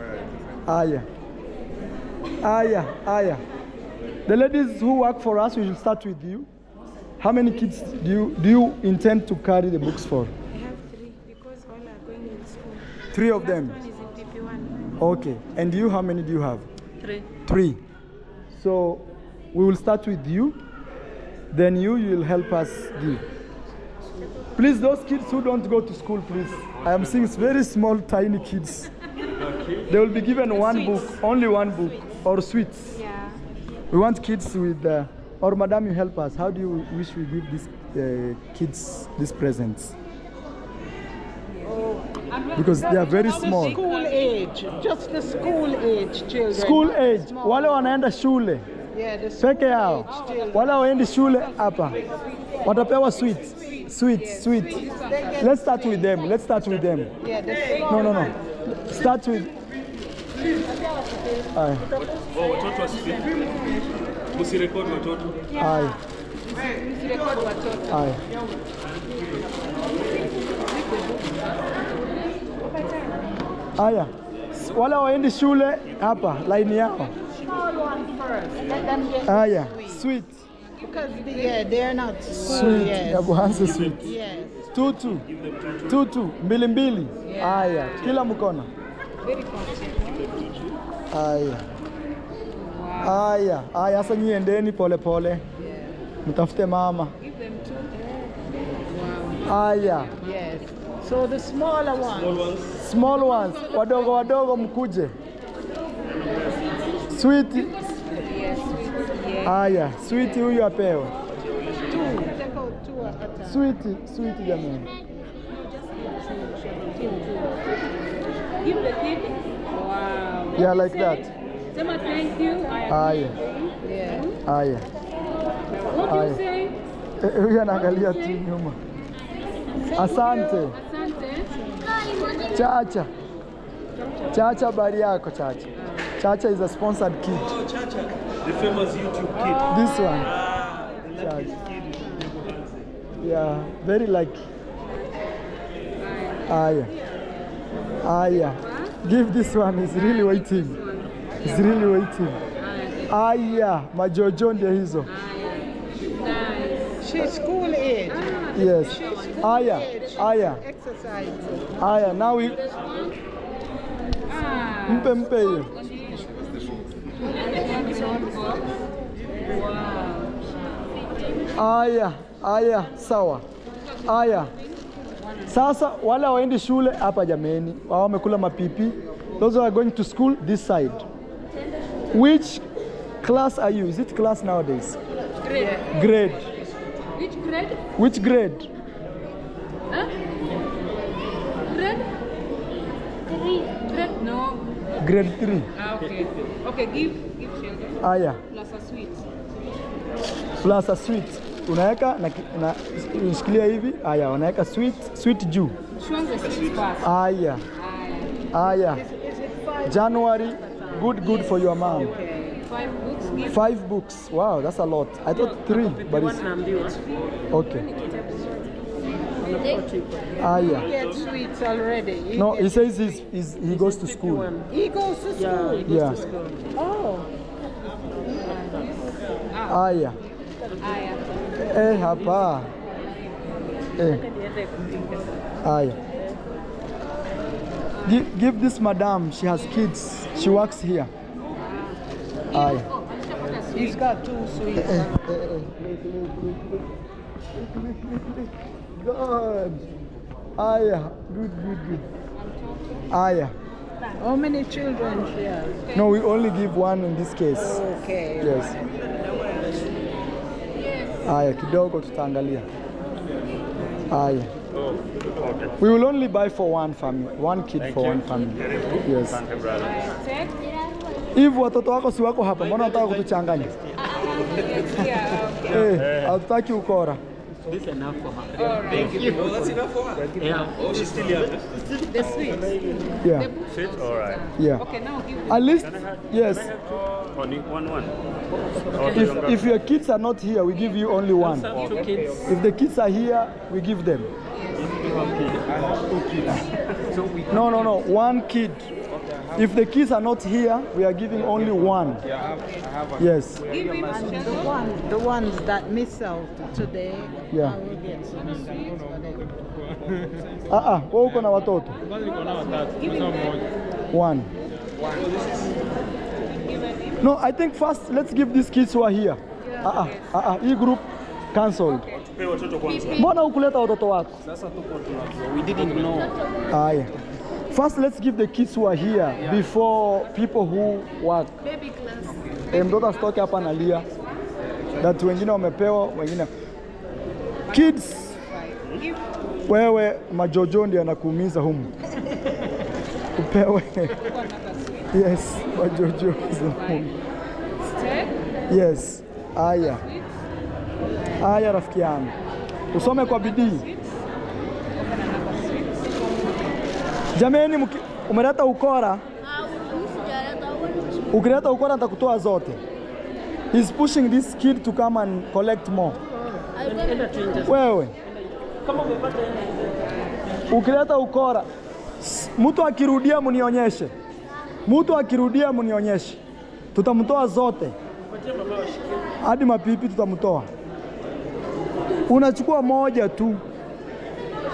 Aya. Aya, Aya. The ladies who work for us, we will start with you. How many kids do you do you intend to carry the books for? I have three because all are going in school. Three of them. One is in PP1. Okay. And you, how many do you have? Three. Three. So we will start with you. Then you, you will help us give. Please, those kids who don't go to school, please. I am seeing very small, tiny kids. They will be given one book, only one book, or sweets. We want kids with, uh, or madam, you help us. How do you wish we give these uh, kids these presents? Because they are very small. School age, just the school age children. School age, wale wanaenda shule Yeah, the school peke yao, wale waendi shule hapa watapewa sweet, sweet, sweet. Let's start with them. Let's start with them. No, no, no. Start with. Aya, Oh, watoto wasifi. Msirekodi watoto. aya, Msirekodi watoto. aya. Aya, S- wale waendi shule hapa, laini yao. Small one first. Let them get Aya, sweet, because they, yeah, they're not school sweet. yet. Ya kuanza sweet. Yes. Tutu, tutu, mbili mbili. Aya, kila mkono. Very comfortable. Aya. Aya, aya, sasa nyie endeni pole pole. Mtafute mama. Give them two. Aya. Yes. So the smaller ones. Small ones, wadogo wadogo mkuje. Sweet. Aya, sweet huyu apewe. Two. Take out two at a time. Sweet, sweet jamani. Give the kid. Wow. Yeah, like that. Sema thank you. Aya, ah, Yeah. aya. Ah, what do you ah, say? Eh, eh Huyu anaangalia tu nyuma. Asante. Asante. Chacha. Chacha, habari yako Chacha? Chacha is a sponsored kid. Oh, the famous YouTube kid. This one. Chacha. Yeah, very like. Aya. Ah, aya. Give this one, he's really waiting. He's really waiting. Ah, Aya, majojo ndio hizo. She's school age. Yes. Aya, aya, ah, ah, Exercise. aya. Now we mpe mpe hiyo. Aya, aya, sawa. Aya. Sasa wale waendi shule hapa jameni, wao wamekula mapipi. Those are going to school this side. Which class are you? Is it class nowadays? Grade. Grade. Which grade? Which grade? Huh? Grade? Three. Grade? No. Grade 3. Ah, okay. Okay, give give children. Ah, yeah. Plus a sweet. Plus a sweet. Unaweka na, ki- na unashikilia hivi. Aya, unaweka sweet, sweet juu. Show the sweet first. Aya. Aya. January, good, good for your mom. Five books. Five books. Wow, that's a lot. I thought three, but it's okay. Aya. Get sweets already. He No, he says he's, he's, he goes to school. He goes to school. Yeah. Oh. Aya. Eh, hapa. Eh. Aya. Give, give this madam, she has kids. She works here. Aya. He's got two sweets. Eh, eh, eh. Wait. God. Aya. Good, good, good. Aya. How many children she has? No, we only give one in this case. Okay. Yes. Aya, kidogo tutaangalia. Aya. We will only buy for one family, one kid Thank for you. one family. Yes. Hivi watoto wako si wako hapa, mbona unataka kutuchanganya? Eh, hatutaki ukora. This is enough for her. Thank you. Oh, that's enough for her? Yeah. Oh, she's still young. the sweet. Yeah. Sweet? All right. Yeah. Okay, now give At least, yes. Only oh, one one. If, if your kids are not here, we give you only one. Two kids. If the kids are here, we give them. So we No, no, no. One kid. If the kids are not here, we are giving only one. Yeah, I have, I have a Yes. And the, one, the ones that miss out today, Yeah. I will get some sweets for them. Ah ah, wewe uko na watoto? One. No, I think first let's give these kids who are here. Ah ah, ah ah, hii group cancelled. Mbona hukuleta watoto wako? Sasa tuko tunajua. We didn't know. Aya. First let's give the kids who are here yeah. before people who work. Baby class. Eh, mtoto asitoke hapa analia. That wengine wamepewa, wengine kids. Wewe majojo ndio anakuumiza humu. Upewe. Yes, majojo. Yes. Aya. Aya rafiki yangu. Usome kwa bidii. Jameni, umeleta ukora. Ukileta ukora nitakutoa zote. He's pushing this kid to come and collect more. Wewe ukileta ukora, mtu akirudia munionyeshe, mtu akirudia munionyeshe, tutamtoa zote hadi mapipi tutamtoa. Unachukua moja tu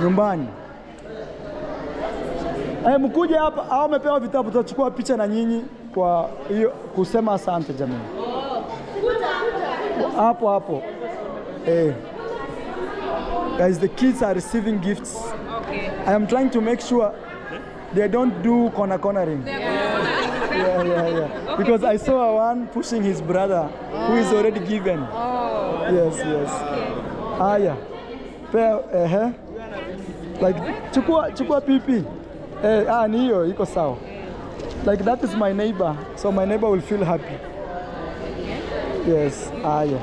nyumbani. Eh, mkuje hapa au amepewa vitabu, tutachukua picha na nyinyi kwa hiyo kusema asante jamani. Hapo hapo. Eh. Guys, the kids are receiving gifts. Okay. I am trying to make sure they don't do corner cornering. Yeah, yeah, yeah. Because I saw one pushing his brother who is already given. Oh. Yes, yes. Haya. Pea, ehe. Like chukua chukua pipi. Eh, ah, ni hiyo iko sawa. Like that is my neighbor, so my neighbor will feel happy. Yes, haya.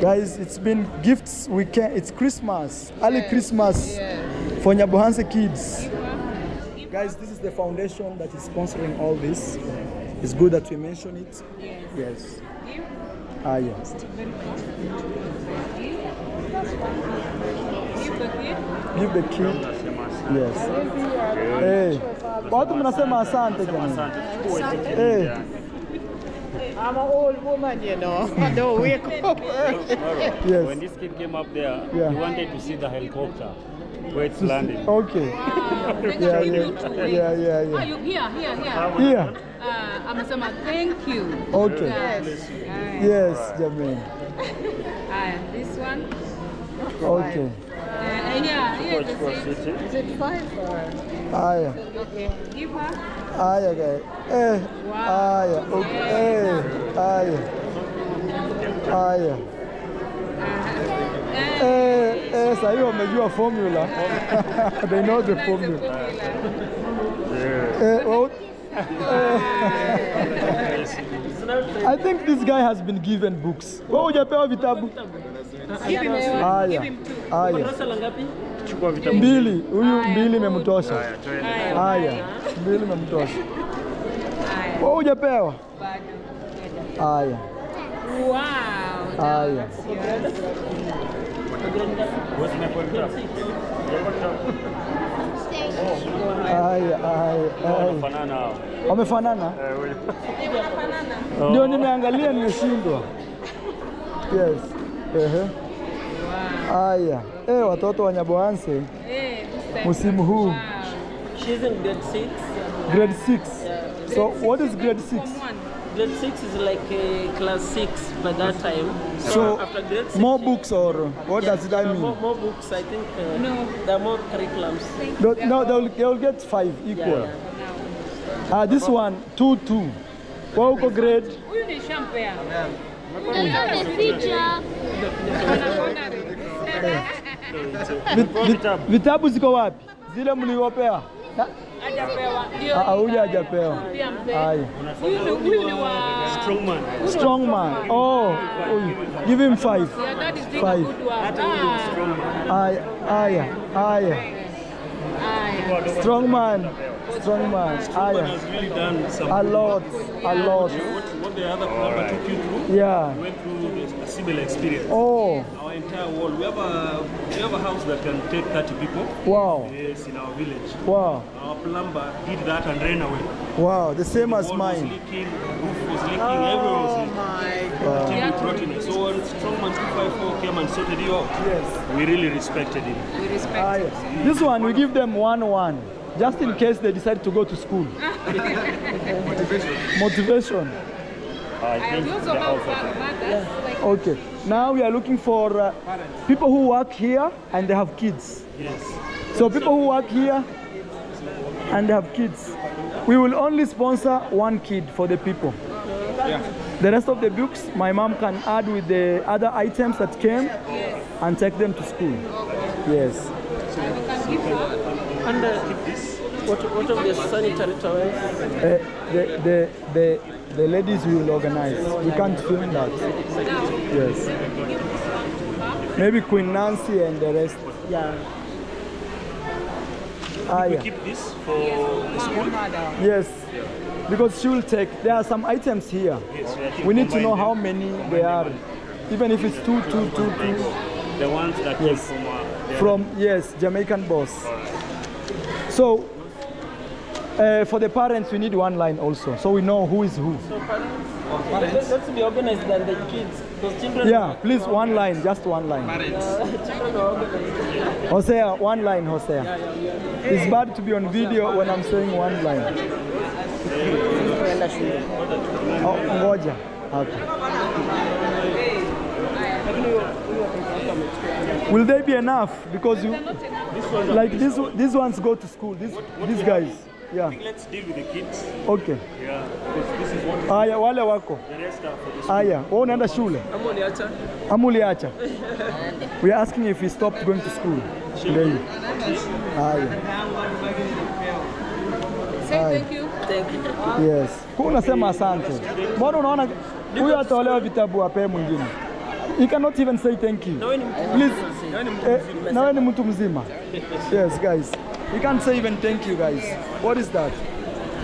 Guys, it's been gifts weekend. It's Christmas, early Christmas for Nyabohanse kids. Guys, this is the foundation that is sponsoring all this. It's good that we mention it. Yes. Ah, yes. Give the kid. Yes. Hey. Watu mnasema asante jamani. Hey. I'm an old woman, you know. I don't wake up early. Yes. When this kid came up there, Yeah. he wanted to see the helicopter where it's landing. Okay. Yeah, yeah, yeah, yeah, Ah, yeah. you here, here, here. Here. Uh, amesema thank you. Okay. Yes. Yes, jamani. Aya, this one. Okay. Uh, yeah, here the same. Is it five or? Haya. Okay, give her. Haya guys. Eh. Haya. Okay. Eh. Haya. Haya. Eh, eh, sasa hiyo wamejua formula. They know the formula. Eh, well, eh, I think this guy has been given books. Wewe hujapewa vitabu? Two. Haya. Chukua vitabu. Mbili, huyu mbili imemtosha. Haya, mbili imemtosha. Wewe hujapewa? Haya. Wow. Haya. Wamefanana? Eh. Ndio nimeangalia nimeshindwa. Yes. Ehe. Haya. Eh, watoto wa Nyabohanse Eh, msimu huu She's in grade 6. grade 6. So what is grade 6? Grade six is like uh, class six by that time. So after grade six, more books or what does that mean? More, more books, I think. Uh, no. There are more curriculums. No, no they'll, they'll get five equal. Ah, this one, two, two. Kwa uko grade? Huyu ni shampea. Vit- vit- Vitabu ziko wapi? Zile mliopea? Na- Hajapewa. Ndio. Ah, huyu hajapewa. Pia. Haya. Huyu ni huyu ni wa Strongman. Strong man. Oh, huyu. give him five. Your dad is doing a Five. good work. Ah. Aya, aya, aya. Strong man. Strong man. Aya. has really done some A lot, a lot. What, what the other club took you through? Yeah. Went through a similar experience. Oh, Our our entire wall. We have a we have a house that can take 30 people. Wow. Yes, in our village. Wow. Our plumber did that and ran away. Wow, the same as Wall was mine. leaking, roof was leaking, everyone was leaking. Wow. Until we brought. So when Strongman 254 came and sorted you out, yes. we really respected him. We respect Ah, it. yes. This one, we give them one one, just in case they decide to go to school. Motivation. Motivation. I also have uh, mothers, like Okay. Now we are looking for uh, people who work here and they have kids. Yes. So people who work here and they have kids, we will only sponsor one kid for the people. Yeah. The rest of the books, my mom can add with the other items that came and take them to school. Yes. And uh, what, what of the sanitary towels? Uh, the, the, the, the ladies will organize. We can't film that. Yes. Maybe Queen Nancy and the rest. Yeah. Ah, we yeah. keep this for the school. Yes. Because she will take. There are some items here. Yes, we are keep We need to know how many there are. Even if it's two, two, two, two. The ones that Yes. came from uh, From, yes, Jamaican boss. So, uh, for the parents, we need one line also. So we know who is who. Let, let's be organized than the kids. Because children Yeah, please, one line, just one line. Uh, children are organized. Hosea, one line, Hosea. It's bad to be on video when I'm saying one line. Oh, ngoja. Okay. Will they be enough? Because you, like this, these ones go to school. These, these guys. Yeah. Let's deal with the kids. Okay. Yeah, because this is what Aya, wale wako. the rest are for the school. Aya, wewe unaenda shule? Ama uliacha? Ama uliacha? We are asking if he stopped going to school. Ndio. Aya. say thank you. Thank you. Yes. Kwa unasema asante. Mbona unaona huyu atolewa vitabu apee mwingine? He cannot even say thank you. Please. Eh, na wewe ni mtu mzima. Yes, guys. He can't say even thank you, guys. What is that?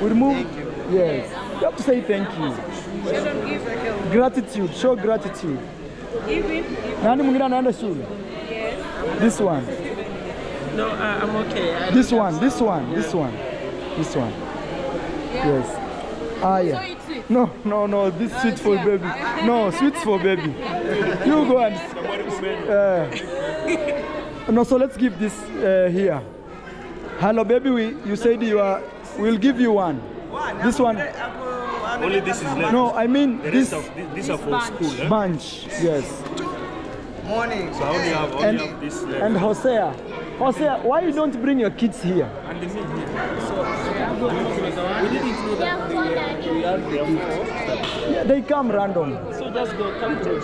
We remove. Yes. You have to say thank you. Children give. Gratitude. Show gratitude. Give him. Nani mwingine anaenda shule? Yes. This one. No, uh, I'm okay. I This one. This one. This one. This one. Yes. Ah, yeah. No, no, no. This sweet for baby. No, sweets for baby. You go and. Uh, no, so let's give this uh, here. Hello, baby. We, you said you are. We'll give you one. This one. Only this is left. No, I mean the this of this, these are for school. Eh? bunch. Yes. Morning. So I only have only And have this left. and Hosea, Hosea, why you don't bring your kids here? And the meat here. So we didn't know that we are there Yeah, they come random. So just go, come through.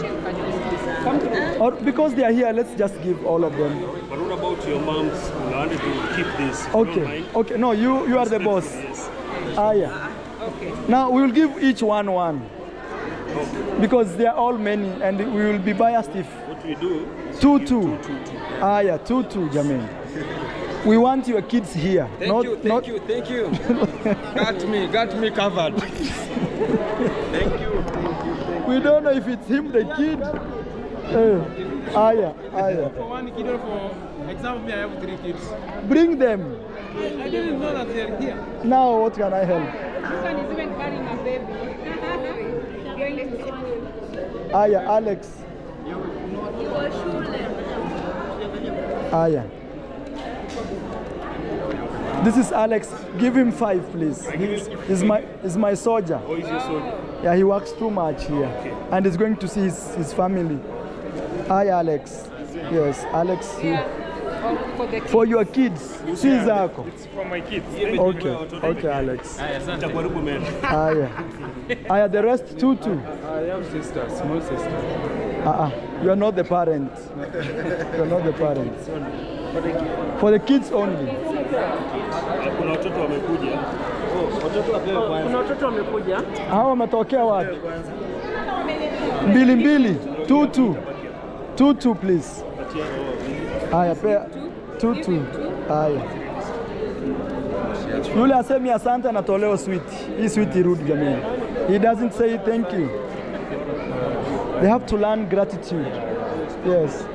Come through. Or because they are here, let's just give all of them. But what about your mom's school? I wanted to keep this. if you don't Okay. Okay. No, you you are the boss. Yes. Ah, yeah. Okay. Now we will give each one one. Because they are all many, and we will be biased if What we do is two we give two. Ah, yeah, two two, Jermaine. We want your kids here. Thank not, you, thank not, you, thank you. got me, got me covered. thank you. We don't know if it's him, the kid. Uh, ah, yeah, ah, yeah. For one kid or for example, me, I have three kids. Bring them. I didn't know that they're here. Now, what can I help? This one is even carrying a baby. Going to school. Ah, yeah, Alex. Yeah. This is Alex. Give him five, please. He's, he's my, he's my soldier. Oh, is your soldier? Yeah, he works too much here. And he's going to see his, his family. Hi, Alex. Yes, Alex. you- For the For your kids. Si zako. It's for my kids. Okay, okay, Alex. Itakuharibu meno. Ah, yeah. Ah, yeah, the rest, two, two. I have sister, small sister. Uh-uh. You are not the parent. You are not the parent. For the kids only. Kuna watoto wamekuja. Kuna watoto wamekuja. Hao wametokea wapi? Mbili mbili. Two, two. Two, two, please. Haya, pea. Two, two. Haya. Yule asemi asante anatolewa sweet. Hii sweet irudi jamani. He doesn't say thank you. They have to learn gratitude. Yes.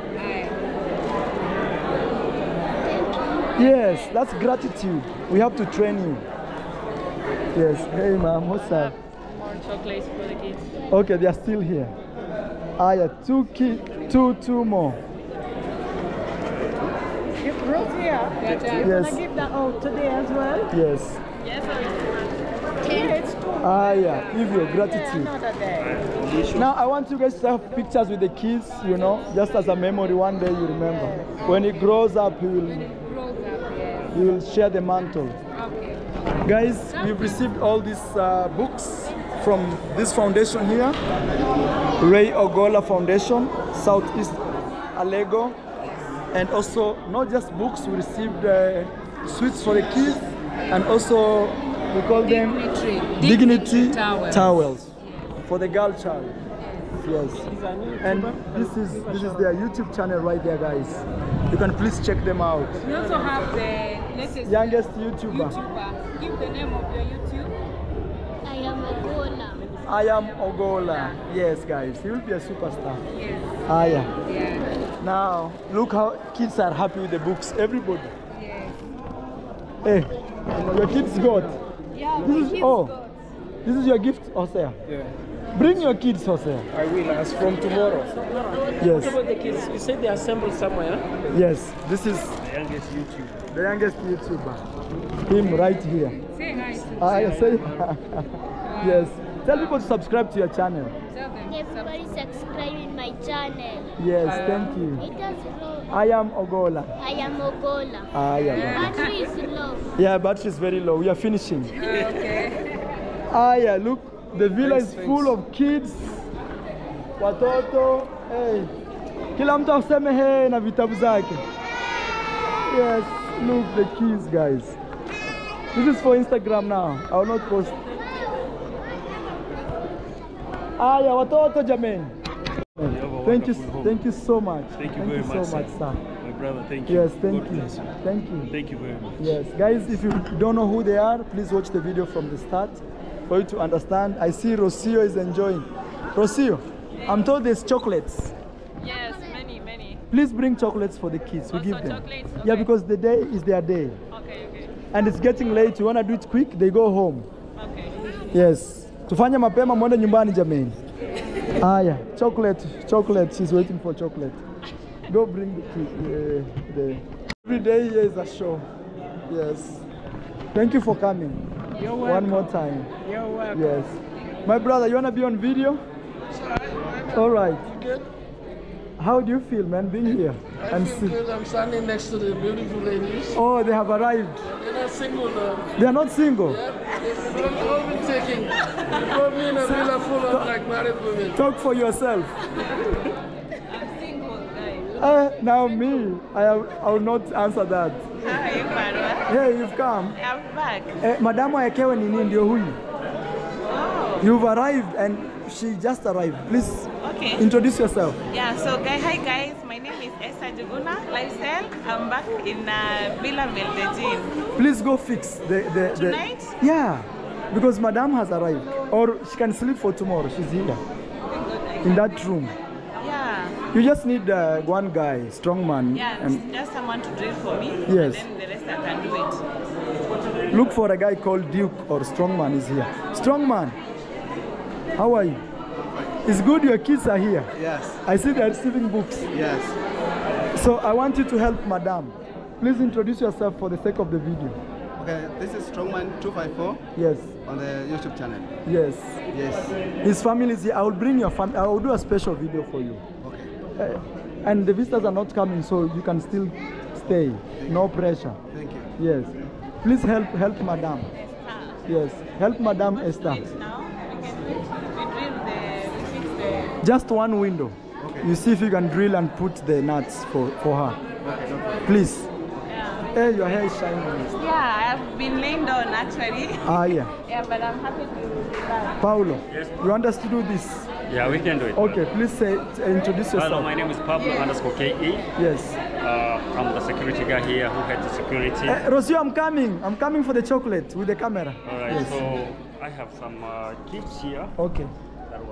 Yes, that's gratitude. We have to train you. Yes. Hey, ma'am, what's up? More chocolates for the kids. Okay, they are still here. Ah, yeah, two ki- two, two more. Give Ruth here. Yes. You're gonna give that out today as well? Yes. Yes, Yeah, it's two. Ah, yeah, give your gratitude. Another day. Now, I want you guys to have pictures with the kids, you know, just as a memory. One day you remember. When he grows up, he will, he will share the mantle. Guys, we've received all these uh, books from this foundation here, Ray Ogola Foundation, Southeast Alego, and also not just books, we received uh, sweets for the kids, and also we call them Dignity- dignity, dignity towels. towels for the girl child. Yes. And this is this is their YouTube channel right there, guys. You can please check them out. We also have the latest Youngest YouTuber. YouTuber. Give the name of your YouTube. I am a gola. I am Ogola. Yes, guys, he will be a superstar. Yes. Ah, yeah. Now, look how kids are happy with the books. Everybody. Yes. Hey, your kids got. Yeah, This my is kids oh, got. this is your gift, Hosea. Yeah. Bring your kids, Hosea. I will, as from tomorrow. Yes. What about the kids? You said they assembled somewhere. Yes, this is The youngest YouTuber. The youngest YouTuber. Him right here. Say hi. to Ah, them. yeah, say yes. Tell people to subscribe to your channel. Tell them. Everybody subscribe in my channel. Yes, thank you. It does low. I am Ogola. I am Ogola. Ah, yeah. Battery is low. Yeah, battery is very low. We are finishing. Okay. Ah, yeah, look, the villa is full of kids. Watoto, hey. Kila mtu aseme hey na vitabu zake. Yes, look the kids guys. This is for Instagram now. I will not post. Ah, Aya, watoto jameni. Thank you, thank you so much. Thank you very so much, much, sir. My brother, thank you. Yes, thank God you. you. Thank you. Thank you very much. Yes, guys, if you don't know who they are, please watch the video from the start for you to understand. I see Rocio is enjoying. Rocio, I'm told there's chocolates. Yes, many, many. Please bring chocolates for the kids. We Also give them. chocolates? Yeah, because the day is their day. Okay, okay. And it's getting late. You want to do it quick? They go home. Okay. Yes. Tufanye mapema mwende nyumbani jameni. Aya, chocolate, chocolate. She's waiting for chocolate. Go bring the kid, uh, the Every day here is a show. Yes. Thank you for coming. You're welcome. One more time. You're welcome. Yes. My brother, you want to be on video? All right. How do you feel, man, being here? I and feel see- good. I'm standing next to the beautiful ladies. Oh, they have arrived. They're not single though. They are not single. They've all been taken. They put me in a villa full of like married women. Talk for yourself. I'm single, guys. Uh, now me, I, I will not answer that. Hi, Marwa. Hey, you've come. I'm back. Eh, madamu aekewe nini ndio huyu. Oh. You've arrived and she just arrived. Please Okay. introduce yourself. Yeah, so guy, hi guys, my name is Esther Njuguna, lifestyle. I'm back in uh, Villa Medellin. Please go fix the, the, the Tonight? Yeah, because madam has arrived. Or she can sleep for tomorrow. She's here. In that room. Yeah. You just need uh, one guy, strong man. Yeah, And just someone to drill for me. Yes. And then the rest I can do it. look for a guy called Duke or Strongman is here. Strongman, how are you? It's good your kids are here. Yes. I see they're receiving books. Yes. So I want you to help Madam. Please introduce yourself for the sake of the video. Okay, this is Strongman 254 Yes, on the YouTube channel. yes. Yes. His family is here. I will bring your family. I will do a special video for you. Okay. Uh, and the visitors are not coming, so you can still stay. No pressure. Thank you. Yes. Please help help Madam. Yes. Help Madam Esther. Now, we can we drill the, we fix the Just one window. You see if you can drill and put the nuts for, for her. Please. Hey, your hair is shining. Yeah, I've been laying down actually. Ah, yeah. Yeah, but I'm happy to be back. Paulo, you want us to do this? Yeah, we can do it. Okay, please say, introduce yourself. Hello, my name is Pablo underscore KE. Yes. Uh, I'm the security guy here who heads the security. Uh, Rocio, I'm coming. I'm coming for the chocolate with the camera. All right, Yes. so I have some uh, gifts here Okay.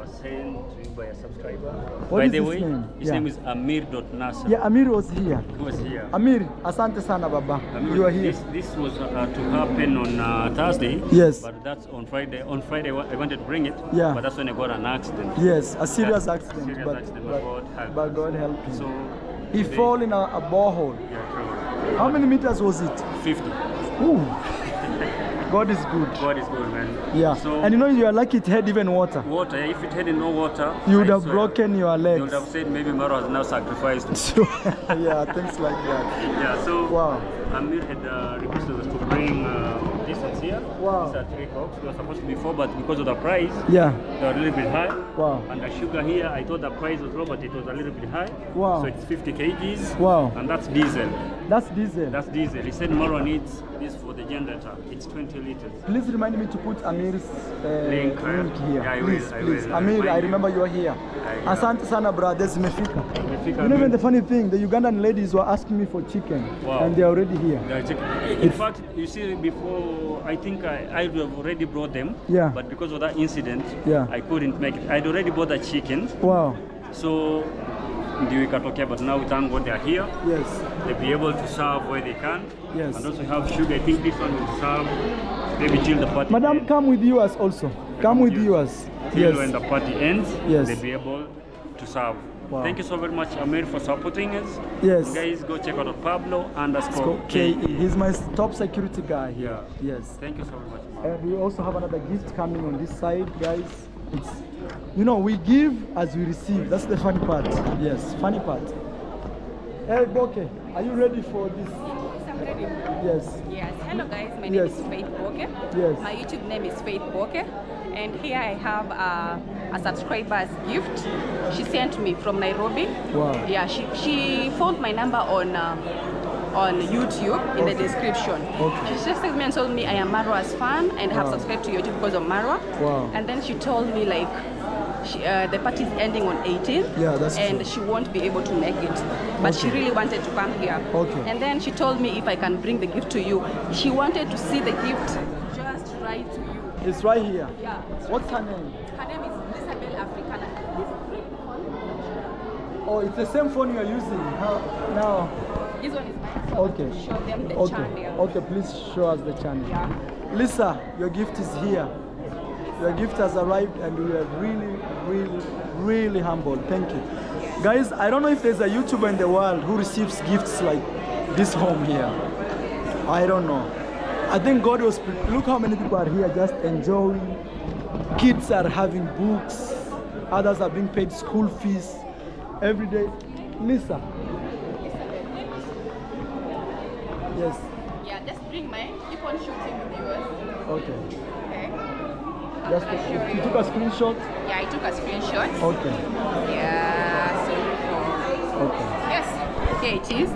That was sent to you by a subscriber. What by is the his way, name? his Yeah. name is Amir Amir.Nasser. Yeah, Amir was here. He was here. Amir, asante sana baba. Amir, You are here. This, this was uh, to happen on uh, Thursday. Yes. But that's on Friday. On Friday, I wanted to bring it. Yeah. But that's when I got an accident. Yes, a serious Yeah, accident, Serious but- accident, but- God helped. But God helped him. So he fell in a, a borehole. Yeah, true. How many meters was it? 50. Ooh. God is good. God is good. Yeah. So and you know you are lucky it had even water. water. If it had no water, You would I have swear, broken your They You would have said maybe Maro has now sacrificed. yeah, things like that. Yeah, so Wow. Amir had uh, requested us to bring uh, this ones here. Wow. These are three cokes. They were supposed to be four, but because of the price, Yeah. they were a little bit high. Wow. And the sugar here, I thought the price was low, but it was a little bit high. Wow. So it's 50 kgs. Wow. And that's diesel. That's diesel. That's diesel. He said Maro needs this for the generator. It's 20 liters. Please remind me to put Amir's uh, Link, uh, link here. yeah, I will, please, I please. will, Amir, I remember you are here. I- Asante sana brothers, zimefika. Zimefika, You know even the funny thing, the Ugandan ladies were asking me for chicken, Wow. and they are already here. Yeah, check- In fact, you see, before I think I, I would have already brought them. Yeah. But because of that incident, Yeah. I couldn't make it. I'd already bought the chickens. Wow. So ndio ikatokea, but now thank God they're here. Yes. They'll be able to serve where they can. Yes. And also have sugar. I think this one will serve maybe till the party Madam, ends. come with yours also. Come with yours. Till when the party ends, Yes. they'll be able to serve. Wow. Thank you so very much, Amir, for supporting us. Yes. Guys, go check out Pablo underscore K. K. He's my top security guy here. Yes. Thank you so very much. And we also have another gift coming on this side, guys. It's, you know, we give as we receive. That's the funny part. Yes, funny part. Hey, Boke, are you ready for this? Yes. Yes. Hello guys, my name Yes. is Faith Boke. Yes. My YouTube name is Faith Boke. And here I have uh, a subscriber's gift. She sent me from Nairobi. Wow. Yeah, she, she found my number on uh, on YouTube in the description. Okay. She just texted me and told me I am Marwa's fan and have subscribed to YouTube because of Marwa. Wow. And then she told me like she, uh, the party is ending on 18th Yeah, that's and true. she won't be able to make it. But she really wanted to come here. Okay. And then she told me if I can bring the gift to you. She wanted to see the gift just right. It's right here. Yeah. What's her name? Her name is Isabel Africana. Oh, it's the same phone you're using. How, now. This one is mine. So Okay. show them the okay. channel. Okay, please show us the channel. Yeah. Lisa, your gift is here. Your gift has arrived and we are really, really, really humbled. Thank you. Guys, I don't know if there's a YouTuber in the world who receives gifts like this home here. I don't know. I think God was, look how many people are here just enjoying. Kids are having books. Others are being paid school fees every day. Lisa. Yes. Yeah, just bring mine. Keep on shooting with yours. Okay. Okay. Just I'll you you. took a screenshot. Yeah, I took a screenshot. Okay. Yeah, for. Okay. Yes, here it is.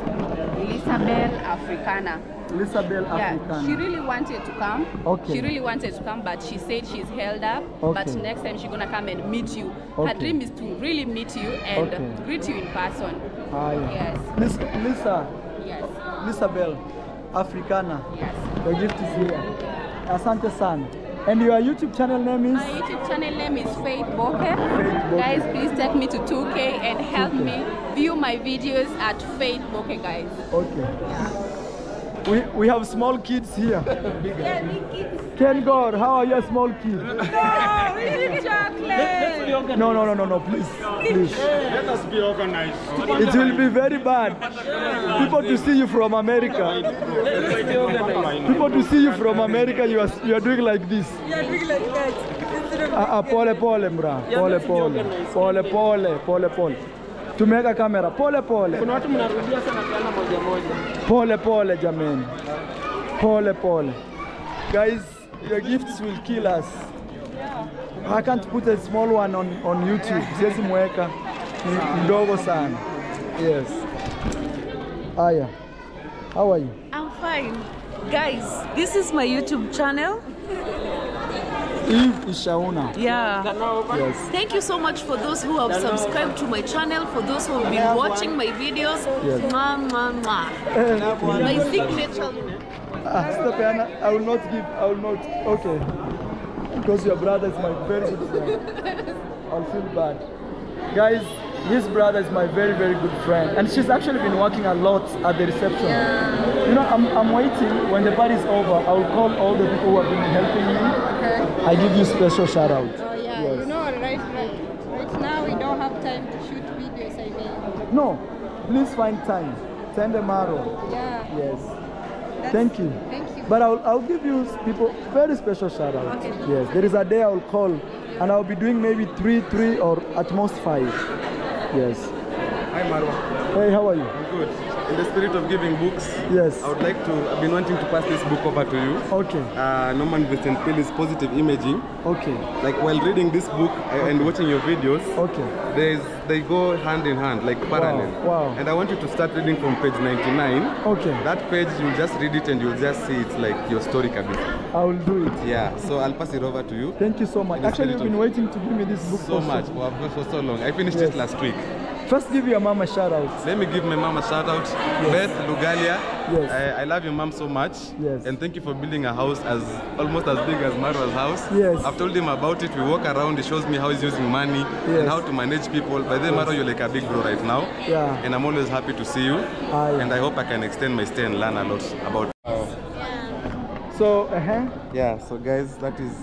Elisabel Africana. Elisabel Yeah, Africana. she really wanted to come. Okay. She really wanted to come, but she said she's held up. Okay. But next time she's gonna come and meet you. Okay. Her dream is to really meet you and Okay. greet you in person. Ah, yeah. Yes. Lisa, Lisa, Yes. Lisabel, Africana. Yes. Your gift is here. Asante sana. And your YouTube channel name is? My YouTube channel name is Faith Boke. Boke. Guys, please take me to 2K and help 2K. me view my videos at Faith Boke, guys. Okay. We, we have small kids here. Yeah, big kids. Ken God, how are your small kids? No, we need chocolate. No, no, no, no, no, please, please. Let us be organized. It will be very bad. People to see you from America. People to see you from America, you are, you are doing like this. Yeah, big like that. Instead of Ah, ah, pole pole mbra, pole pole, pole pole, pole pole. Tumeweka kamera, pole pole. Kuna watu mnarudia sana peana moja moja. Pole pole jameni. Pole pole. Guys, your gifts will kill us. I can't put a small one on, on YouTube. Siwezi mweka. Ni Mdogo sana. Yes. Aya. How are you? I'm fine. Guys, this is my YouTube channel. Eve Ishauna. Yeah. Yes. Thank you so much for those who have subscribed to my channel, for those who have been watching my videos. Yes. Mwah, mwah, mwah. My signature. Ah. I will not give. I will not. Okay. Because your brother is my very good friend. I'll feel bad. Guys, this brother is my very, very good friend. And she's actually been working a lot at the reception. Yeah. You know, I'm, I'm waiting. When the party is over, I'll call all the people who have been helping me. Okay. I give you special shout out. Oh yeah, Yes. you know, right, right, right now we don't have time to shoot videos. I mean, No, please find time. Send a marrow. yeah. Yes. That's- Thank you. Thank you. But I'll, I'll give you people very special shout out. Okay. Yes, there is a day I'll call and I'll be doing maybe three, three or at most five. Yes. Hi Marwa. Hey, how are you? I'm good. In the spirit of giving books, Yes. I would like to, I've been wanting to pass this book over to you. Okay. Uh, Norman Vincent Peale's Positive Imaging. Okay. Like while reading this book uh, and watching your videos, Okay. there's, they go hand in hand, like parallel. wow. And I want you to start reading from page 99. Okay. That page, you'll just read it and you'll just see it's like your story kabisa. I will do it. Yeah, so I'll pass it over to you. Thank you so much. Actually, you've been waiting to give me this book So for much, for, for so long. I finished Yes. it last week. First, give your mama a shout out. Let me give my mom a shout out. Beth Lugalia. Yes. I, I love your mom so much. Yes. And thank you for building a house as almost as big as Marwa's house. Yes. I've told him about it. We walk around. He shows me how he's using money Yes. and how to manage people. By then, Yes. Marwa, you're like a big bro right now. Yeah. And I'm always happy to see you. Aye. And I hope I can extend my stay and learn a lot about. So, uh-huh. Yeah. So guys, that is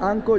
Uncle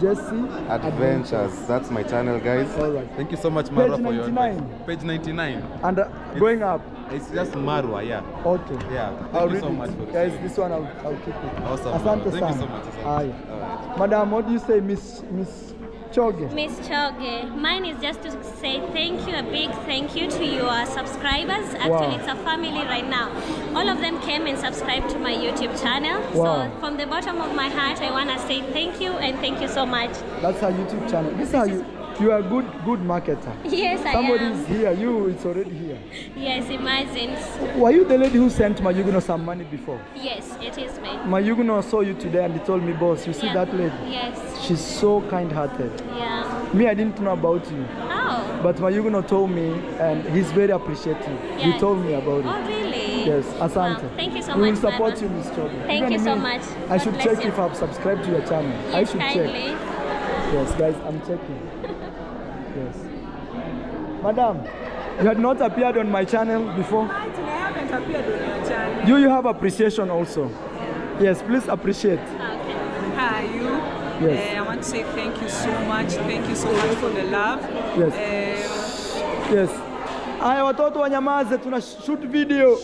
Jesse Adventures. That's my channel, guys. All right. Thank you so much, Marwa, Page for your 99. advice. Page 99. And uh, going up. It's just Marwa, yeah. Okay. Yeah. Thank I'll you read so it. much for Guys, this one I'll, I'll keep it. Awesome. Asante Thank you so much. Asante. Aye. All right. Madam, what do you say, Miss Miss Choge? Miss Choge, mine is just to say thank you, a big thank you to your subscribers. Actually, Wow. it's a family right now. All of them came and subscribed to my YouTube channel. Wow. So, from the bottom of my heart, I want to say thank you and thank you so much. That's our YouTube channel. This is how you you are a good good marketer. Yes, I Somebody am. is here. You, it's already here. Yes, imagine. Were you the lady who sent Mayuguno some money before? Yes, it is me. Mayuguno saw you today and he told me, boss, you see Yeah. that lady? Yes. She's so kind-hearted. Yeah. Me, I didn't know about you. Oh. But Mayuguno told me, and he's very appreciative. He told me about it. Oh, really? Yes, Asante. Wow, thank you so we much, will support Baba. you, Miss Chobi. Thank Even you so me, much. I God should check you. if I've subscribed to your channel. I Yes, should kindly. check. Yes, guys, I'm checking. Madam, you had not appeared on my channel before. I haven't appeared on your channel. You, you have appreciation also. Yeah. Yes, please appreciate. Okay. Hi, you. Yes. Uh, I want to say thank you so much. Thank you so much for the love. Yes. Uh, Yes. Aya watoto wanyamaze, tuna shoot video.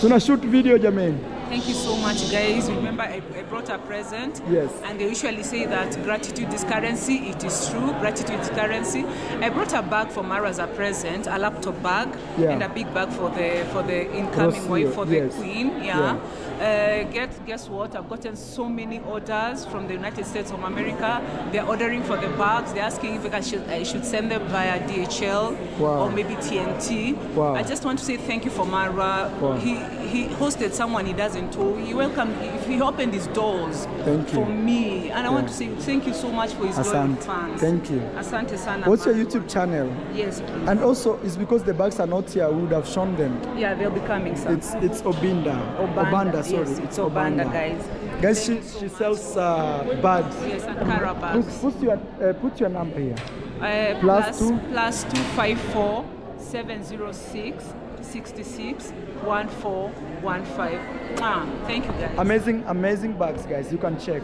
Tuna shoot video jameni. Thank you so much, guys. Remember, I, I brought a present. Yes. And they usually say that gratitude is currency. It is true. Gratitude is currency. I brought a bag for Mara as a present, a laptop bag, Yeah. and a big bag for the for the incoming wife for the yes. queen. Yeah. Uh, get guess what? I've gotten so many orders from the United States of America. They're ordering for the bags. They're asking if I should I should send them via DHL Wow. or maybe TNT. Wow. I just want to say thank you for Marwa. Wow. He he hosted someone he doesn't know. He welcomed. If he opened his doors Thank you. for me, and I want to say thank you so much for his loyal Asante. fans. Thank you. Asante sana. What's your YouTube channel? Yes, please. And also, it's because the bags are not here, we would have shown them. yeah, they'll be coming. Sir. It's it's Obinda. Obanda, sorry. yes, it's Obanda, guys. Guys, she, she sells uh, bags. Yes, Ankara Put, bags. put your uh, put your number here. Uh, Plus plus two. plus two five four seven zero six sixty six one four one five. Ah, thank you guys. Amazing, amazing bags, guys. You can check.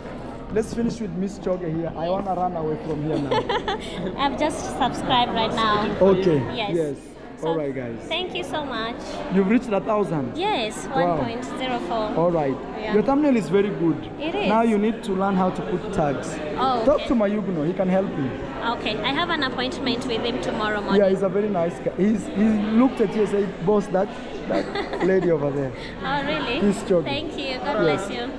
Let's finish with Miss Choge here. I wanna run away from here now. I've just subscribed right now. Okay. Yes. Yes. So, All right, guys. Thank you so much. You've reached a thousand. Yes, Wow. 1.04. All right. Yeah. Your thumbnail is very good. It is. Now you need to learn how to put tags. Oh, Talk okay. to Mayuguno. He can help you. Okay, I have an appointment with him tomorrow morning. Yeah, he's a very nice guy. He's, he looked at you and said, boss, that, that lady over there. Oh, really? He's joking. Thank you. God Yes. bless you.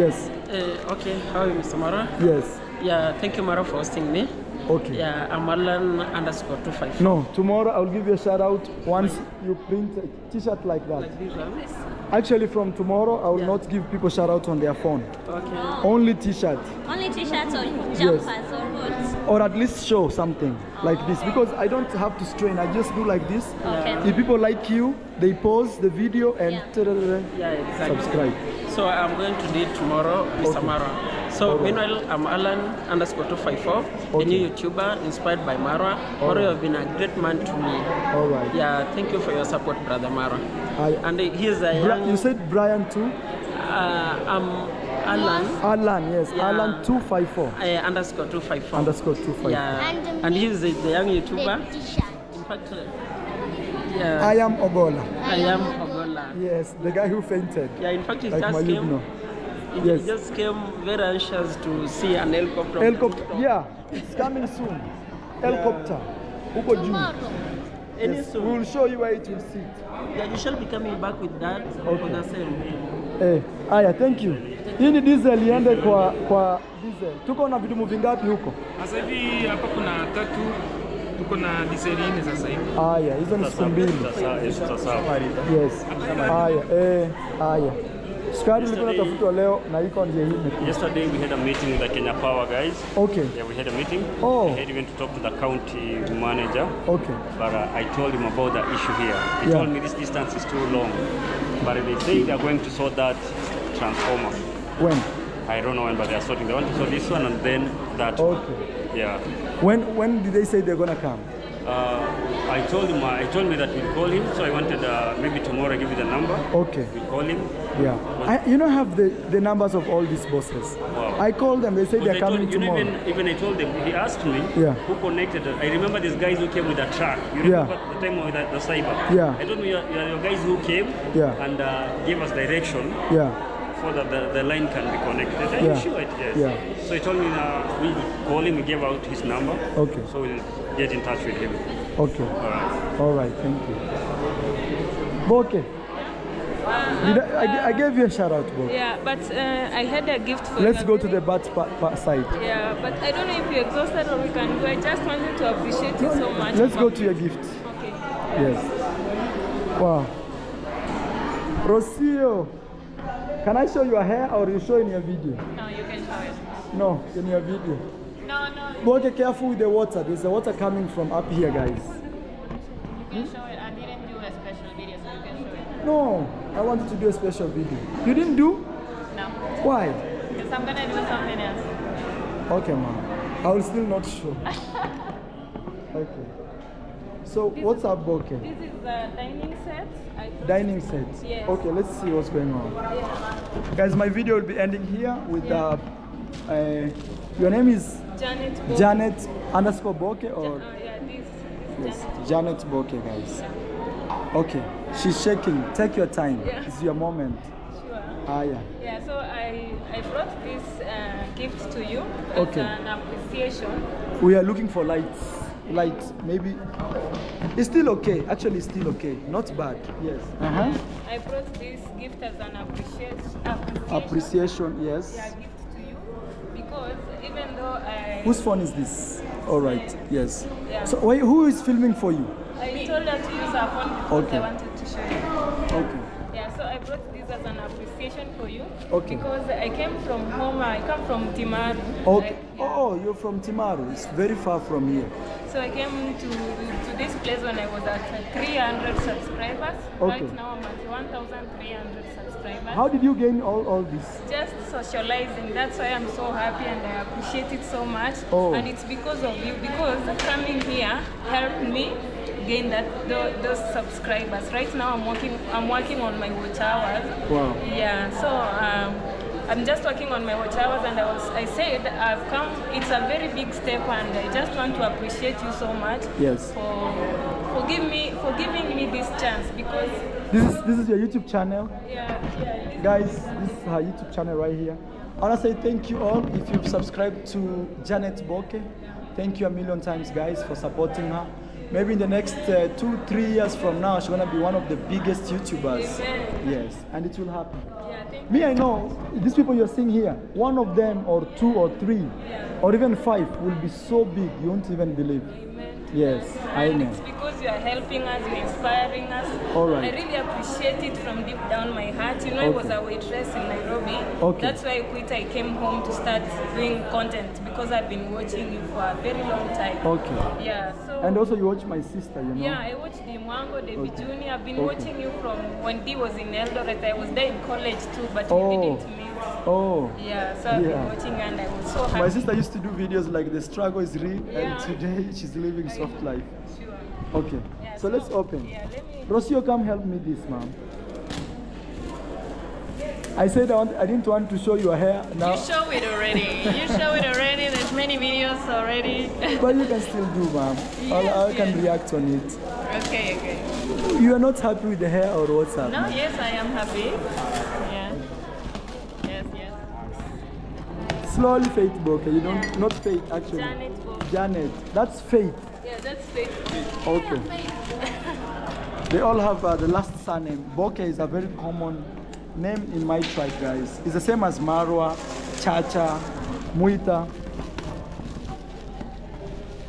Yes. Uh, okay, how are you, Mr. Marwa? Yes. Yeah, thank you, Marwa, for hosting me. Okay. Yeah, I'm Alan underscore 25. No, tomorrow I'll give you a shout out once you print a t-shirt like that. Like this one? Actually, from tomorrow I will not give people shout out on their phone. Okay. Oh. Only t-shirt, Only t-shirts or jumpers or boots? or at least show something like this oh, because I don't have to strain. I just do like this. Okay. If people like you, they pause the video and Yeah, exactly. subscribe. So I'm going to do it tomorrow, Mr. Okay. Marwa. So meanwhile, I'm Alan underscore 254, a new YouTuber inspired by Marwa. Marwa, you have been a great man to me. All right. Yeah, thank you for your support, brother Marwa. I, And here's a Bra- young, you said Brian too? uh, I'm Alan Alan, yes. Yeah. Alan 254. uh, underscore 254. Underscore 254. Yeah, and he's the, the young YouTuber. In fact, uh, yeah. I am Ogolla. I am Ogolla. Yes, the guy who fainted. Yeah, in fact, he like just Mayugno. came. He Yes. just came very anxious to see an helicopter. Helicopter. Yeah, it's coming soon. Helicopter. Huko juu. Any Yes, soon. we will show you where it will sit. Yeah, you shall be coming back with that okay. for the same. Eh, haya, thank you. Hii ni diesel iende kwa kwa diesel. Tuko na vidumu vingapi huko? Sasa hivi hapa kuna tatu, tuko na diseli nne sasa hivi. Haya, hizo ni siku mbili. Yes. Haya, eh, haya. Sukari ilikuwa inatafutwa leo na iko ndio hii. Yesterday we had a meeting with the Kenya Power guys. Okay. Yeah, we had a meeting. Oh. I had even to talk to the county manager. Okay. But uh, I told him about the issue here. He Yeah. told me this distance is too long. But they say they are going to sort that transformer. When? I don't know when, but they are sorting. They want to sort this one and then that one. Okay. Yeah. When when did they say they're gonna come? Uh, I told him. I told me that we'll call him. So I wanted uh, maybe tomorrow I give you the number. Okay. We'll call him. Yeah. I, you know, have the, the numbers of all these bosses. Wow. I called them. They say Because they're told- coming you know, tomorrow. Even, even I told them, he asked me Yeah. who connected. I remember these guys who came with a truck. You Yeah. the time with the, the cyber? Yeah. I told me you are, you are your guys who came Yeah. and uh, gave us direction Yeah. So that the, the line can be connected. Are Yeah. you sure? Yes. Yeah. So he told me uh, we call him, we gave out his number. Okay. So we'll get in touch with him. Okay. All right. All right. Thank you. Boke. Did I, I, I gave you a shout out, Boke. Yeah, but uh, I had a gift for Let's you. go to the bat pa, pa side. Yeah, but I don't know if you're exhausted or we can go. I just wanted to appreciate you so much. Let's go to your gift. Okay. Yes. Wow. Rocio, can I show your hair or you show in your video? No, you can show it. No, in your video. No, no. Boke, careful with the water. There's the water coming from up here, guys. You can show it. I didn't do a special video, so you can show it. No, I wanted to do a special video. You didn't do? No. Why? Because I'm gonna do something else. Okay, ma'am. I will still not show. Okay. So, what's up, Boke? This is the dining set. I Dining set. Yes. Okay, let's see what's going on. Yeah. Guys, my video will be ending here with uh, uh, your name is Janet. Boke. Janet underscore Boke or Oh, yeah, this. this yes, Janet Boke, guys. Okay, she's shaking. Take your time. Yeah. It's your moment. Sure. Ah, yeah. Yeah, so I, I brought this uh, gift to you as Okay. an appreciation. We are looking for lights. Lights, maybe. It's still okay. Actually, it's still okay. Not bad. Yes. Uh-huh. I brought this gift as an appreciation. appreciation. Appreciation, yes. Yeah, gift to you because even though I Whose phone is this? All right. Yes. Yeah. So, wait, who is filming for you? I told her to use her phone because Okay. I wanted to show you. Okay. Yeah, so I brought this as an appreciation for you. Okay. Because I came from home, I come from Timaru. Okay. Oh, you're from Timaru. It's very far from here. So I came to, to this place when I was at 300 subscribers. Okay. Right now I'm at 1,300 subscribers. How did you gain all, all this? Just socializing. That's why I'm so happy and I appreciate it so much. Oh. And it's because of you. Because coming here helped me gain that tho- those subscribers. Right now I'm working. I'm working on my watch hours. Wow. Yeah. So. Um, I'm just working on my watch hours, and I was. I said I've come. It's a very big step, and I just want to appreciate you so much Yes. for for giving me for giving me this chance because This is this is your YouTube channel. yeah yeah Guys, this is her YouTube channel right here. I want to say thank you all if you've subscribed to Janet Boke. Thank you a million times, guys, for supporting her. Maybe in the next uh, two, three years from now, she's gonna be one of the biggest YouTubers. Amen. Yes, and it will happen. yeah Me, I know these people you're seeing here. One of them, or two, or three, or even five, will be so big you won't even believe. Yes, And amen. it's because you are helping us, you're inspiring us. All right. I really appreciate it from deep down my heart. You know, I was Okay. a waitress in Nairobi. Okay. That's why I quit. I came home to start doing content because I've been watching you for a very long time. Okay. Yeah. So. And also, you watch my sister, you know. Yeah, I watched the Mwango, David Okay. Jr. I've been Okay. watching you from when D was in Eldoret. I was there in college too, but Oh. we didn't meet. Oh. Yeah, so I've Yeah. been watching and I was so happy. My sister used to do videos like the struggle is real, Yeah. and today she's living soft life. Sure. Okay, so, let's open. Rocio, come help me this, ma'am. I said I, want, I didn't want to show your hair now, You show it already. You show it already. There's many videos already. but you can still do, ma'am. I'll- I Yes, can react on it. Okay, okay. You are not happy with the hair, or what's up? No, yes, I am happy. Yeah. Yes, yes. Slowly, Faith Boke. You don't, not Faith actually. Janet Boke. Janet. That's Faith. Yeah, that's fake. Okay. They all have uh, the last surname. Boke is a very common name in my tribe, guys. It's the same as Marwa, Chacha, Muita.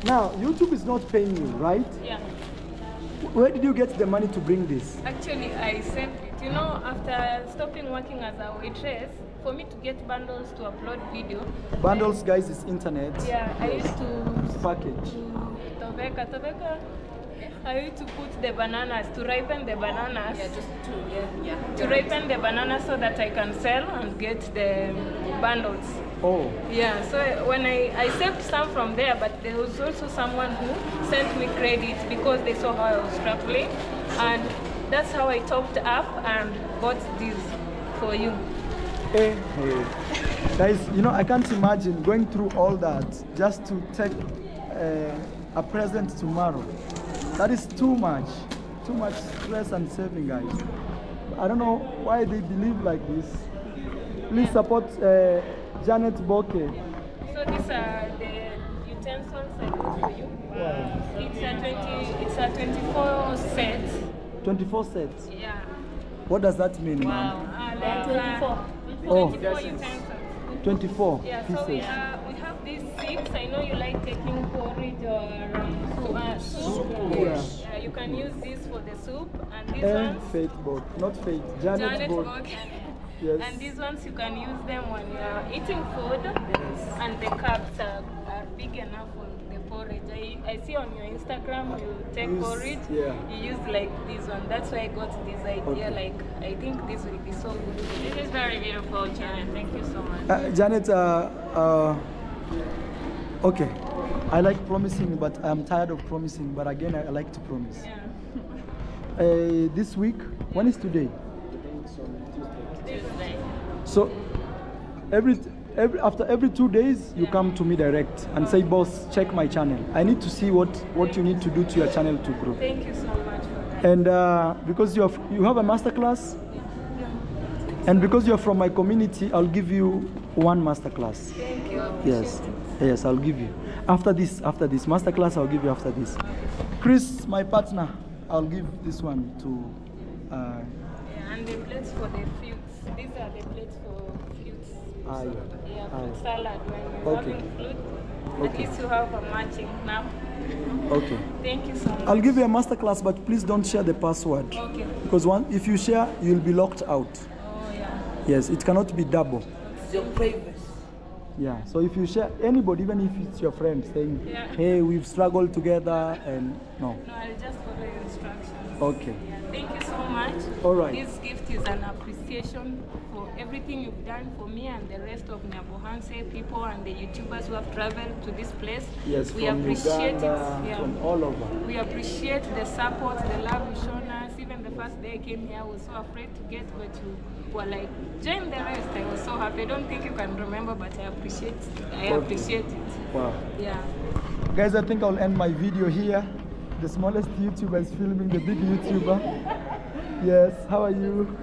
Now, YouTube is not paying you, right? Yeah. Where did you get the money to bring this? Actually, I sent it. You know, after stopping working as a waitress, for me to get bundles to upload video, Bundles, guys, is internet. yeah, I used to Package. Tobeka, Tobeka. I used to put the bananas to ripen the bananas. Yeah, just to yeah, yeah. To ripen the bananas so that I can sell and get the bundles. Oh. Yeah, so when I, I saved some from there, but there was also someone who sent me credit because they saw how I was struggling, and that's how I topped up and bought this for you. Hey, hey. Guys, you know, I can't imagine going through all that just to take uh, a present tomorrow. That is too much. Too much stress and saving, guys. I don't know why they believe like this. Please support uh, Janet Boke. So these are the utensils I bought for you. It's a 20, it's a 24 set. 24 sets. Yeah. What does that mean, Wow. ma'am? Uh, like, uh, Oh. 24 utensils. 24 Yeah, so pieces. we have, we have these six. I know you like taking porridge or um, uh, soup. Yeah. Yeah, you can use this for the soup. And these Eh, ones, Faith Boke, not Faith. Janet, Janet Boke. Boke. Yes. And these ones you can use them when you are eating food, and the cups are, are big enough for the porridge. I, I see on your Instagram you take Use- porridge, yeah. you use like this one. That's why I got this idea. Okay. Like I think this will be so good. This is very beautiful, Janet. Thank you so much. Uh, Janet, uh, uh, okay. I like promising, but I'm tired of promising. But again, I, I like to promise. Uh, this week, when is today? Tuesday. So, every, every after every two days, you come to me direct and say, "Boss, check my channel. I need to see what what you need to do to your channel to grow." Thank you so much. And uh, because you have you have a master class, and because you're from my community, I'll give you one master class. Thank you. Yes, yes, I'll give you. After this, after this master class, I'll give you after this. Chris, my partner, I'll give this one to. Uh, Yeah, and the plates for the fruits. These are the plates for fruits. Aye. Yeah, Aye. fruit salad. When you're Okay. having fruit, at Okay. least you have a matching now. okay. Thank you so much. I'll give you a master class, but please don't share the password. Okay. Because one, if you share, you'll be locked out. Oh yeah. Yes, it cannot be double. It's your privacy. Yeah. So if you share anybody, even if it's your friend, saying, Yeah. "Hey, we've struggled together," and no. No, I'll just follow your instructions. Okay. Yeah, thank you so much. All right. This gift is an appreciation for everything you've done for me and the rest of Nyabohanse people and the YouTubers who have traveled to this place. Yes, we from appreciate Uganda, it. Yeah. from all over. We appreciate the support, the love you've shown us. Even the first day I came here, I was so afraid to get, but you were like, join the rest. I was so happy. I don't think you can remember, but I appreciate it. I appreciate it. Wow. Yeah. Guys, I think I'll end my video here. The smallest YouTuber is filming the big YouTuber. Yes, how are you?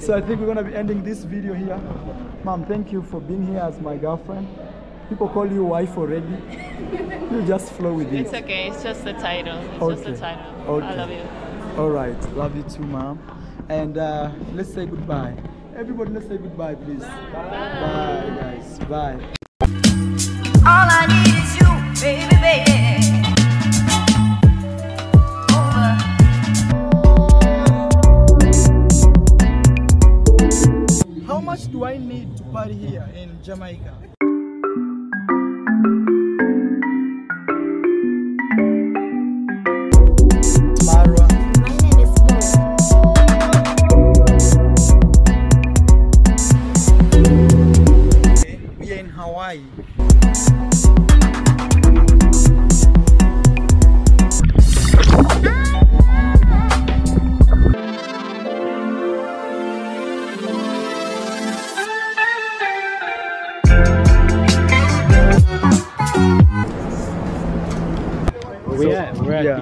So I think we're gonna be ending this video here. Mom, thank you for being here as my girlfriend. People call you wife already. you just flow with it. It's okay. It's just the title. It's just the title. Okay. I love you. All right, love you too, mom. And uh, let's say goodbye. Everybody, let's say goodbye, please. Bye, guys. Bye. All I need is you, baby, baby. How much do I need to party here in Jamaica?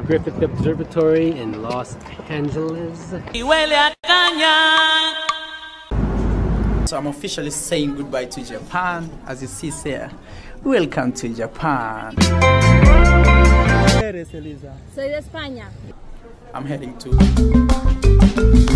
Griffith Observatory in Los Angeles. So I'm officially saying goodbye to Japan. As you see here, welcome to Japan. Eres, Elisa. Soy de España. I'm heading to